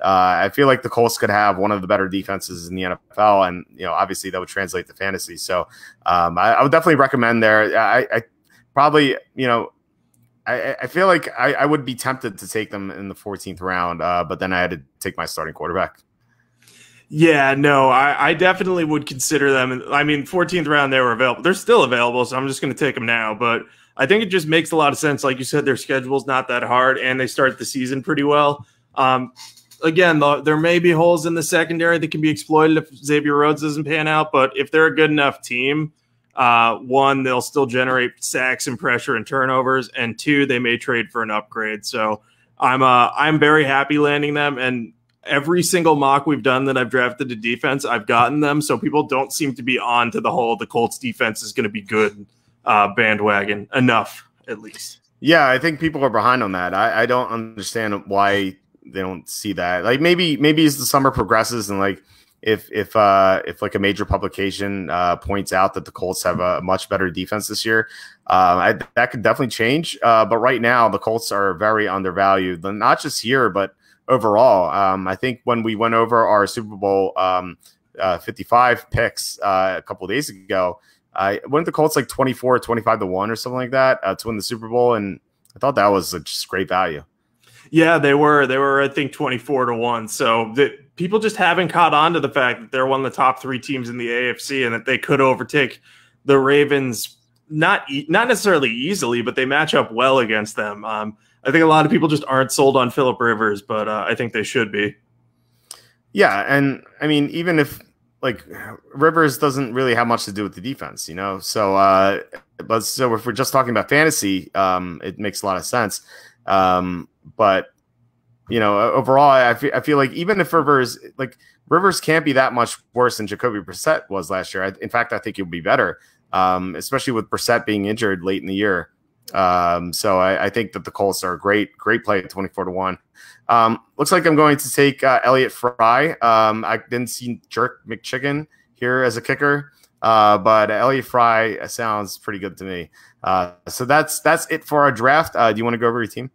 Uh, I feel like the Colts could have one of the better defenses in the NFL, and you know, obviously that would translate to fantasy. So um, I, I, would definitely recommend there. I, I probably, you know, I, I feel like I, I, would be tempted to take them in the 14th round, uh, but then I had to take my starting quarterback. Yeah, no, I, I, definitely would consider them. I mean, 14th round, they were available. They're still available, so I'm just going to take them now. But I think it just makes a lot of sense. Like you said, their schedule's not that hard, and they start the season pretty well. Um, again, the, there may be holes in the secondary that can be exploited if Xavier Rhodes doesn't pan out. But if they're a good enough team, uh, one, they'll still generate sacks and pressure and turnovers, and two, they may trade for an upgrade. So I'm uh, I'm very happy landing them, and every single mock we've done that I've drafted to defense, I've gotten them. So people don't seem to be on to the whole the Colts defense is going to be good uh, bandwagon enough, at least. Yeah, I think people are behind on that. I, I don't understand why they don't see that. Like maybe maybe as the summer progresses and like if if uh if like a major publication uh points out that the Colts have a much better defense this year, uh, I, that could definitely change. Uh, but right now the Colts are very undervalued, not just here but overall. Um, I think when we went over our Super Bowl um, uh, 55 picks uh, a couple days ago, I went the Colts like 24, 25 to 1 or something like that to win the Super Bowl. And I thought that was just great value. Yeah, they were. They were, I think, 24 to 1. So the, people just haven't caught on to the fact that they're one of the top three teams in the AFC and that they could overtake the Ravens, not e- not necessarily easily, but they match up well against them. Um, I think a lot of people just aren't sold on Philip Rivers, but uh, I think they should be. Yeah, and I mean, even if like Rivers doesn't really have much to do with the defense, you know. So uh, but so if we're just talking about fantasy, um, it makes a lot of sense. Um, but you know, overall, I feel, I feel like even if Rivers like Rivers can't be that much worse than Jacoby Brissett was last year. I, in fact, I think he'll be better, um, especially with Brissett being injured late in the year. Um, so I, I, think that the Colts are a great, great play at 24 to 1. Um, looks like I'm going to take uh, Elliott Fry. Um, I didn't see Jerk McChicken here as a kicker. Uh, but Elliott Fry sounds pretty good to me. Uh, so that's that's it for our draft. Uh, do you want to go over your team?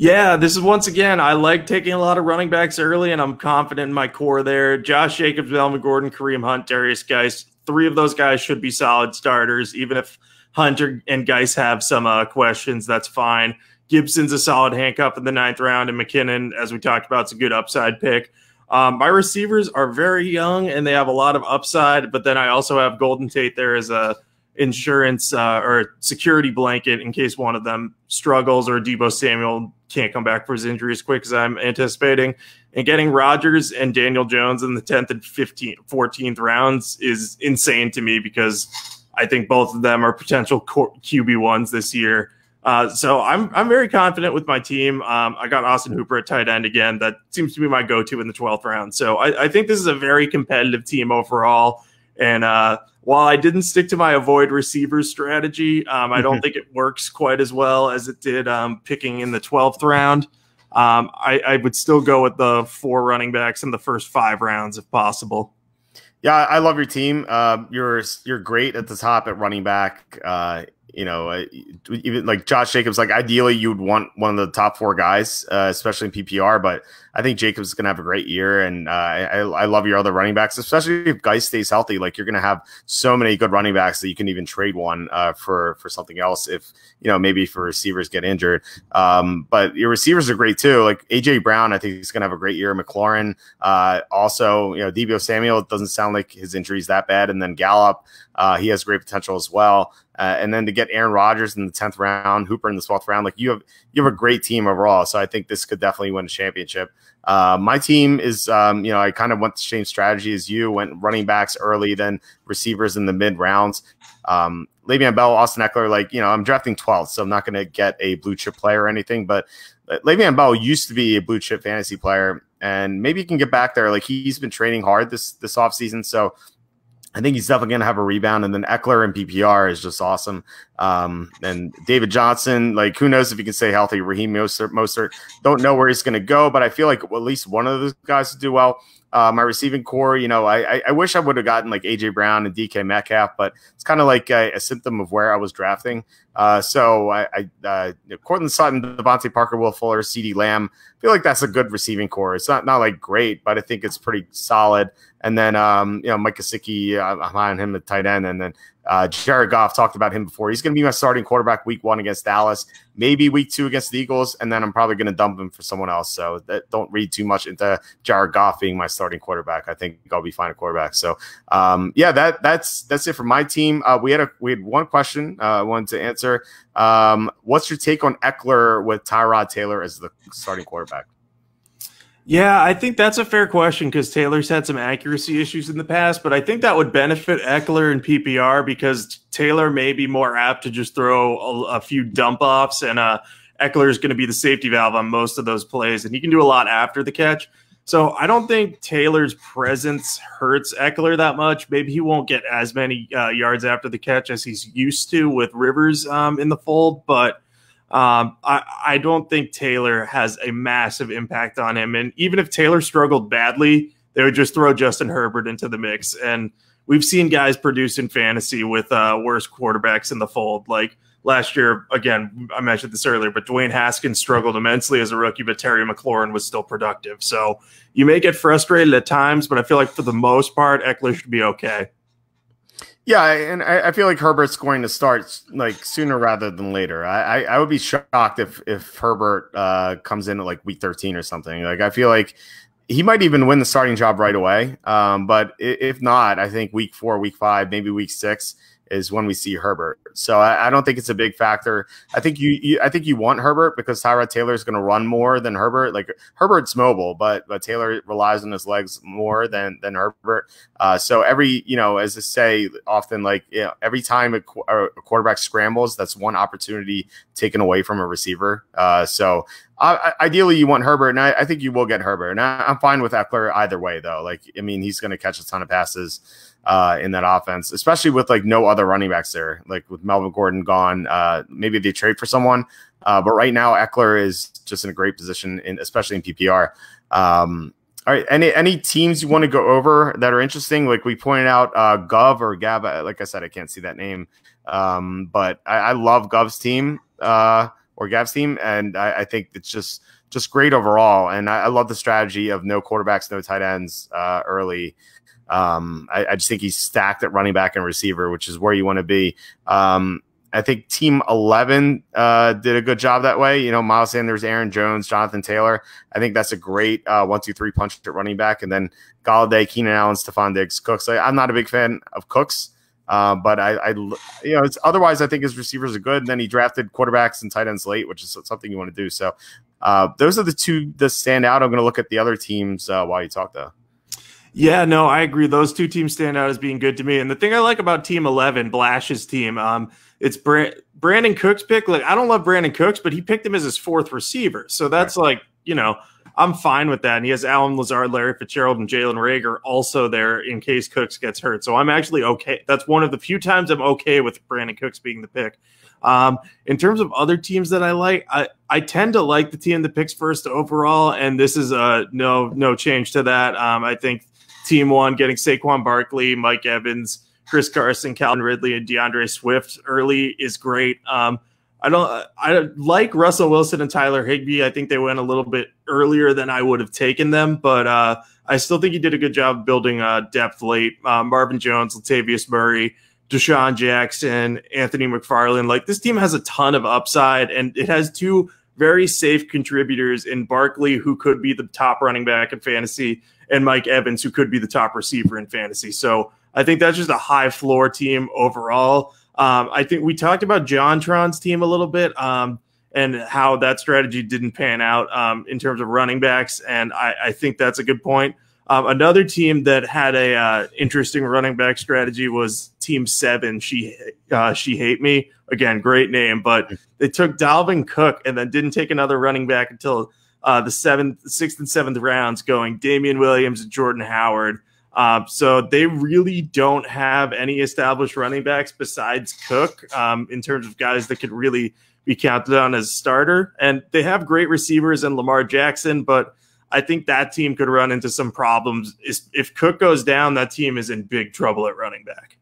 Yeah, this is once again. I like taking a lot of running backs early, and I'm confident in my core there. Josh Jacobs, Melvin Gordon, Kareem Hunt, Derrius Guice. Three of those guys should be solid starters, even if Hunter and Guice have some uh, questions. That's fine. Gibson's a solid handcuff in the ninth round, and McKinnon, as we talked about, it's a good upside pick. Um, my receivers are very young and they have a lot of upside, but then I also have Golden Tate there as a insurance uh, or security blanket in case one of them struggles or Deebo Samuel can't come back for his injury as quick as I'm anticipating. And getting Rodgers and Daniel Jones in the 10th and 15th, 14th rounds is insane to me because I think both of them are potential QB ones this year. Uh, so I'm I'm very confident with my team. Um, I got Austin Hooper at tight end again. That seems to be my go-to in the 12th round. So I, I think this is a very competitive team overall. And uh, while I didn't stick to my avoid receivers strategy, um, I don't mm-hmm. think it works quite as well as it did um, picking in the 12th round. Um, I, I, would still go with the four running backs in the first five rounds if possible. Yeah, I love your team. Uh, you're you're great at the top at running back. Uh, you know, uh, even like Josh Jacobs, like ideally you would want one of the top four guys, uh, especially in PPR. But I think Jacobs is going to have a great year, and uh, I, I love your other running backs, especially if Guice stays healthy. Like you're going to have so many good running backs that you can even trade one uh, for for something else if you know maybe for receivers get injured. Um, but your receivers are great too. Like AJ Brown, I think he's going to have a great year. McLaurin, uh, also you know Deebo Samuel. It doesn't sound like his injury is that bad, and then Gallup, uh, he has great potential as well. Uh, and then to get Aaron Rodgers in the tenth round, Hooper in the twelfth round, like you have you have a great team overall. So I think this could definitely win a championship. Uh, my team is, um, you know, I kind of went the same strategy as you. Went running backs early, then receivers in the mid rounds. Um, Le'Veon Bell, Austin Ekeler, like you know, I'm drafting 12th, so I'm not going to get a blue chip player or anything. But Le'Veon Bell used to be a blue chip fantasy player, and maybe he can get back there. Like he's been training hard this this offseason, so I think he's definitely going to have a rebound. And then Ekeler and PPR is just awesome. Um, and David Johnson, like who knows if he can stay healthy? Raheem Mostert, Mostert don't know where he's going to go, but I feel like at least one of those guys will do well. Uh, my receiving corps, you know, I, I, wish I would have gotten like AJ Brown and DK Metcalf, but it's kind of like a, a, symptom of where I was drafting. Uh, so I, I uh, Courtland Sutton, DeVante Parker, Will Fuller, CeeDee Lamb. I feel like that's a good receiving corps. It's not not like great, but I think it's pretty solid. And then um, you know Mike Gesicki, uh, I'm on him at tight end, and then uh, Jared Goff talked about him before. He's going to be my starting quarterback week one against Dallas, maybe week two against the Eagles, and then I'm probably going to dump him for someone else. So that, don't read too much into Jared Goff being my starting quarterback. I think I'll be fine at quarterback. So um, yeah, that that's that's it for my team. Uh, we had a we had one question uh, I wanted to answer. Um, what's your take on Ekeler with Tyrod Taylor as the starting quarterback? Yeah, I think that's a fair question because Taylor's had some accuracy issues in the past, but I think that would benefit Ekeler and PPR because Taylor may be more apt to just throw a, a few dump offs, and uh, Ekeler is going to be the safety valve on most of those plays, and he can do a lot after the catch. So I don't think Taylor's presence hurts Ekeler that much. Maybe he won't get as many uh, yards after the catch as he's used to with Rivers um, in the fold, but um, I, I don't think Taylor has a massive impact on him. And even if Taylor struggled badly, they would just throw Justin Herbert into the mix. And we've seen guys produce in fantasy with uh, worse quarterbacks in the fold. Like last year, again, I mentioned this earlier, but Dwayne Haskins struggled immensely as a rookie, but Terry McLaurin was still productive. So you may get frustrated at times, but I feel like for the most part, Ekeler should be okay. Yeah, and I, I, feel like Herbert's going to start like sooner rather than later. I, I, I would be shocked if if Herbert uh, comes in at like week thirteen or something. Like I feel like he might even win the starting job right away. Um, but if not, I think week four, week five, maybe week six is when we see Herbert. So I, I don't think it's a big factor. I think you, you I think you want Herbert because Tyrod Taylor is going to run more than Herbert. Like Herbert's mobile, but but Taylor relies on his legs more than than Herbert. Uh, so every you know, as I say often, like you know, every time a, a quarterback scrambles, that's one opportunity taken away from a receiver. Uh, so uh, ideally, you want Herbert, and I, I, think you will get Herbert. And I, am fine with Ekeler either way, though. Like, I mean, he's going to catch a ton of passes uh, in that offense, especially with like no other running backs there. Like with Melvin Gordon gone, uh, maybe they trade for someone. Uh, but right now, Ekeler is just in a great position, in, especially in PPR. Um, all right, any any teams you want to go over that are interesting? Like we pointed out, uh, Gov or Gab. Like I said, I can't see that name, um, but I, I love Gov's team uh, or Gav's team, and I, I think it's just just great overall. And I, I, love the strategy of no quarterbacks, no tight ends uh, early. Um, I, I, just think he's stacked at running back and receiver, which is where you want to be. Um, I think Team 11 uh, did a good job that way. You know, Miles Sanders, Aaron Jones, Jonathan Taylor. I think that's a great uh, one, two, three punch at running back. And then Golladay, Keenan Allen, Stefon Diggs, Cooks. I, am not a big fan of Cooks, uh, but I, I, you know, it's otherwise I think his receivers are good. And then he drafted quarterbacks and tight ends late, which is something you want to do. So uh, those are the two that stand out. I'm going to look at the other teams uh, while you talk, though. Yeah, no, I agree. Those two teams stand out as being good to me. And the thing I like about Team 11, Blash's team, um, it's Brandin Cooks pick. Like, I don't love Brandin Cooks, but he picked him as his fourth receiver. So that's right. like, you know, I'm fine with that. And he has Allen Lazard, Larry Fitzgerald, and Jalen Reagor also there in case Cooks gets hurt. So I'm actually okay. That's one of the few times I'm okay with Brandin Cooks being the pick. Um, in terms of other teams that I like, I, I tend to like the team that picks first overall, and this is a no no change to that. Um, I think team one getting Saquon Barkley, Mike Evans, Chris Carson, Calvin Ridley, and D'Andre Swift early is great. Um, I don't. I like Russell Wilson and Tyler Higbee. I think they went a little bit earlier than I would have taken them, but uh, I still think he did a good job building uh, depth late. Uh, Marvin Jones, Latavius Murray, DeSean Jackson, Anthony McFarland. Like this team has a ton of upside, and it has two very safe contributors in Barkley, who could be the top running back in fantasy, and Mike Evans, who could be the top receiver in fantasy. So I think that's just a high floor team overall. Um, I think we talked about Jontron's team a little bit um, and how that strategy didn't pan out um, in terms of running backs, and I, I think that's a good point. Um, another team that had a uh, interesting running back strategy was Team Seven. She uh, she hate me again, great name, but they took Dalvin Cook and then didn't take another running back until uh, the seventh, sixth, and seventh rounds, going Damien Williams and Jordan Howard. Uh, so they really don't have any established running backs besides Cook um, in terms of guys that could really be counted on as starter. And they have great receivers in Lamar Jackson, but I think that team could run into some problems. If Cook goes down, that team is in big trouble at running back.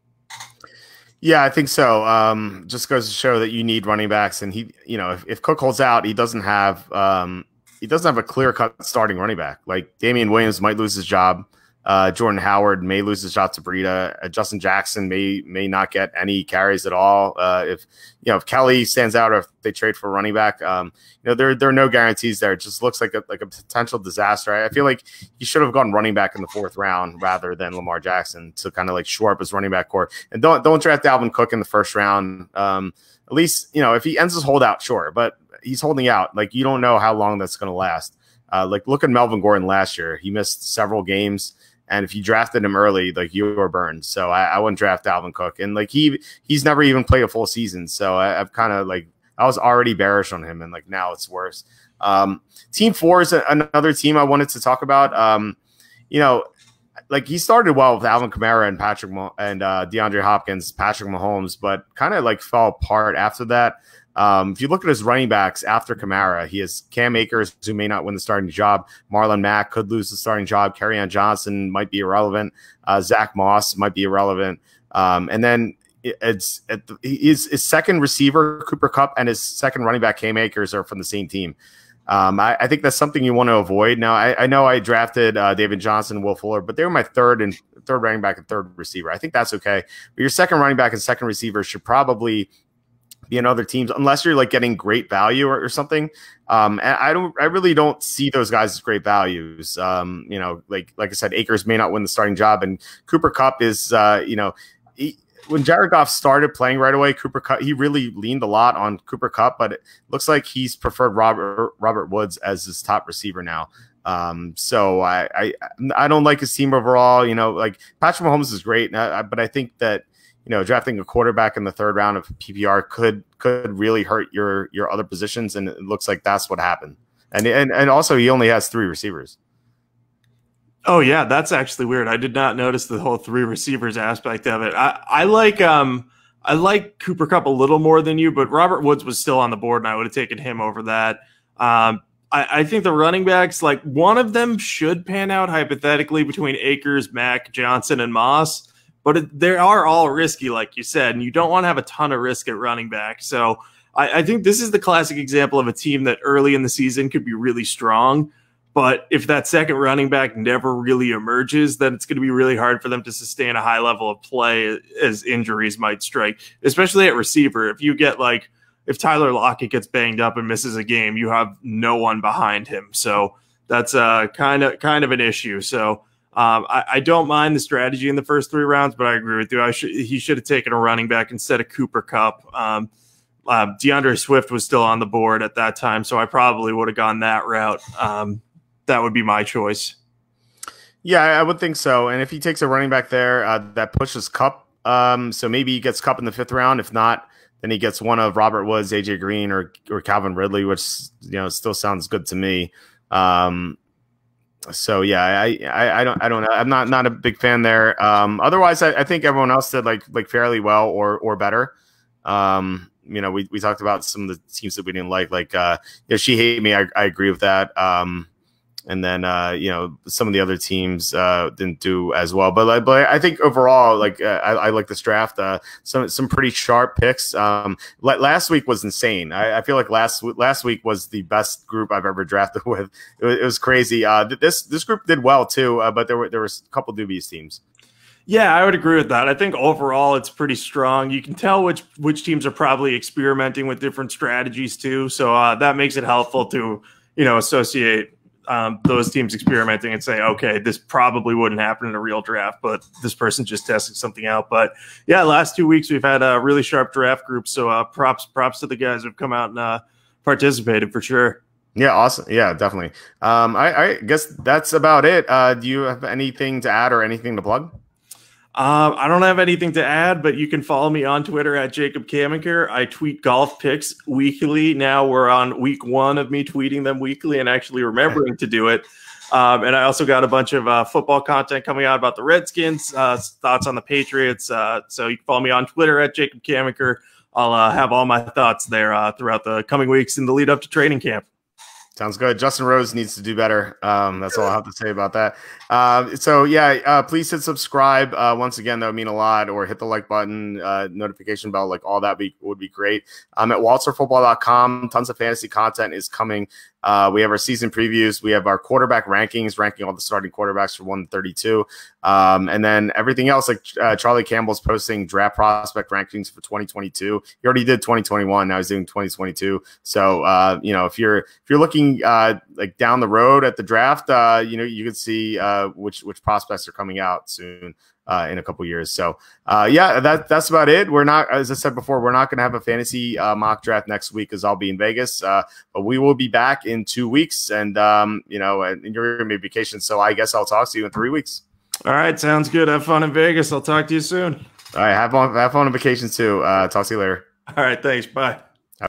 Yeah, I think so. Um, just goes to show that you need running backs, and he, you know, if, if Cook holds out, he doesn't have um, he doesn't have a clear cut starting running back. Like Damien Williams might lose his job. Uh, Jordan Howard may lose his shot to Breida. Uh, Justin Jackson may may not get any carries at all. Uh, if you know if Kelley stands out or if they trade for running back, um, you know there there are no guarantees there. It just looks like a like a potential disaster. I, I feel like he should have gone running back in the fourth round rather than Lamar Jackson to kind of like shore up his running back corps. And don't don't draft Dalvin Cook in the first round. Um, at least you know if he ends his holdout, sure, but he's holding out. Like you don't know how long that's going to last. Uh, like look at Melvin Gordon last year. He missed several games. And if you drafted him early, like you were burned. So I, I wouldn't draft Alvin Cook. And like he he's never even played a full season. So I, have kind of like I was already bearish on him, and like now it's worse. Um, team four is a, another team I wanted to talk about. Um, you know, like he started well with Alvin Kamara and Patrick and uh, DeAndre Hopkins, Patrick Mahomes, but kind of like fell apart after that. Um, if you look at his running backs after Kamara, he has Cam Akers, who may not win the starting job. Marlon Mack could lose the starting job. Kerryon Johnson might be irrelevant. Uh, Zach Moss might be irrelevant. Um, and then it's his, his second receiver, Cooper Kupp, and his second running back, Cam Akers, are from the same team. Um, I, I, think that's something you want to avoid. Now, I, I know I drafted uh, David Johnson, and Will Fuller, but they were my third and third running back and third receiver. I think that's okay. But your second running back and second receiver should probably be in other teams unless you're like getting great value or, or something. Um, and I don't, I really don't see those guys as great values. Um, you know, like like I said, Akers may not win the starting job, and Cooper Kupp is, uh, you know, he, when Jared Goff started playing right away, Cooper Kupp he really leaned a lot on Cooper Kupp, but it looks like he's preferred Robert Robert Woods as his top receiver now. Um, so I, I I don't like his team overall. You know, like Patrick Mahomes is great, but I think that you know drafting a quarterback in the third round of PPR could could really hurt your your other positions, and it looks like that's what happened. And and and also he only has three receivers. Oh yeah, that's actually weird. I did not notice the whole three receivers aspect of it. I, I like um I like Cooper Kupp a little more than you, but Robert Woods was still on the board, and I would have taken him over that. Um, I, I, think the running backs, like one of them, should pan out hypothetically between Akers, Mack, Johnson, and Moss, but they are all risky, like you said, and you don't want to have a ton of risk at running back. So I, I think this is the classic example of a team that early in the season could be really strong but if that second running back never really emerges, then it's going to be really hard for them to sustain a high level of play as injuries might strike, especially at receiver. If you get like, if Tyler Lockett gets banged up and misses a game, you have no one behind him. So that's uh, kind of kind of an issue. So um, I, I, don't mind the strategy in the first three rounds, but I agree with you. Should he should have taken a running back instead of Cooper Kupp. Um, uh, D'Andre Swift was still on the board at that time, so I probably would have gone that route. Um, that would be my choice. Yeah, I would think so. And if he takes a running back there, uh, that pushes Kupp. Um, so maybe he gets Kupp in the fifth round. If not, then he gets one of Robert Woods, AJ Green, or or Calvin Ridley, which you know still sounds good to me. Um, so yeah, I, I, I don't I don't know. I'm not not a big fan there. Um, otherwise, I, I think everyone else did like like fairly well or or better. Um, you know, we, we talked about some of the teams that we didn't like. Like, uh, yeah, she hate me. I, I agree with that. Um, and then uh, you know some of the other teams uh, didn't do as well. But but I think overall, like uh, I, I, like this draft. Uh, some some pretty sharp picks. Um, last week was insane. I, I, feel like last last week was the best group I've ever drafted with. It was, it was crazy. Uh, this this group did well too, uh, but there were there was a couple dubious teams. Yeah, I would agree with that. I think overall it's pretty strong. You can tell which which teams are probably experimenting with different strategies too, so that makes it helpful to you know associate um, those teams experimenting and say, okay, this probably wouldn't happen in a real draft, but this person's just testing something out. But yeah, last two weeks we've had a really sharp draft group. So uh, props props to the guys who've come out and uh, participated for sure. Yeah, awesome. Yeah, definitely. Um, I, I guess that's about it. Uh, do you have anything to add or anything to plug? Um, I don't have anything to add, but you can follow me on Twitter at Jacob Camenker. I tweet golf picks weekly. Now we're on week one of me tweeting them weekly and actually remembering to do it. Um, and I also got a bunch of uh, football content coming out about the Redskins, uh, thoughts on the Patriots. Uh, so you can follow me on Twitter at Jacob Camenker. I'll uh, have all my thoughts there uh, throughout the coming weeks in the lead up to training camp. Sounds good. Justin Rose needs to do better. Um, that's all I have to say about that. Uh, so yeah, uh, please hit subscribe. Uh, once again, that would mean a lot. Or hit the like button, uh, notification bell, like all that be, would be great. I'm at walterfootball.com. Tons of fantasy content is coming uh, we have our season previews. We have our quarterback rankings, ranking all the starting quarterbacks for 132. Um, and then everything else, like uh, Charlie Campbell's posting draft prospect rankings for 2022. He already did 2021. Now he's doing 2022. So, uh, you know, if you're if you're looking uh, like down the road at the draft, uh, you know, you can see uh, which which prospects are coming out soon uh, in a couple years. So uh, yeah, that that's about it. We're not, as I said before, we're not going to have a fantasy uh, mock draft next week because I'll be in Vegas. Uh, but we will be back in two weeks, and um, you know, and you're going to be vacation. So I guess I'll talk to you in three weeks. All right, sounds good. Have fun in Vegas. I'll talk to you soon. All right, have fun. Have fun on vacation too. Uh, talk to you later. All right, thanks. Bye.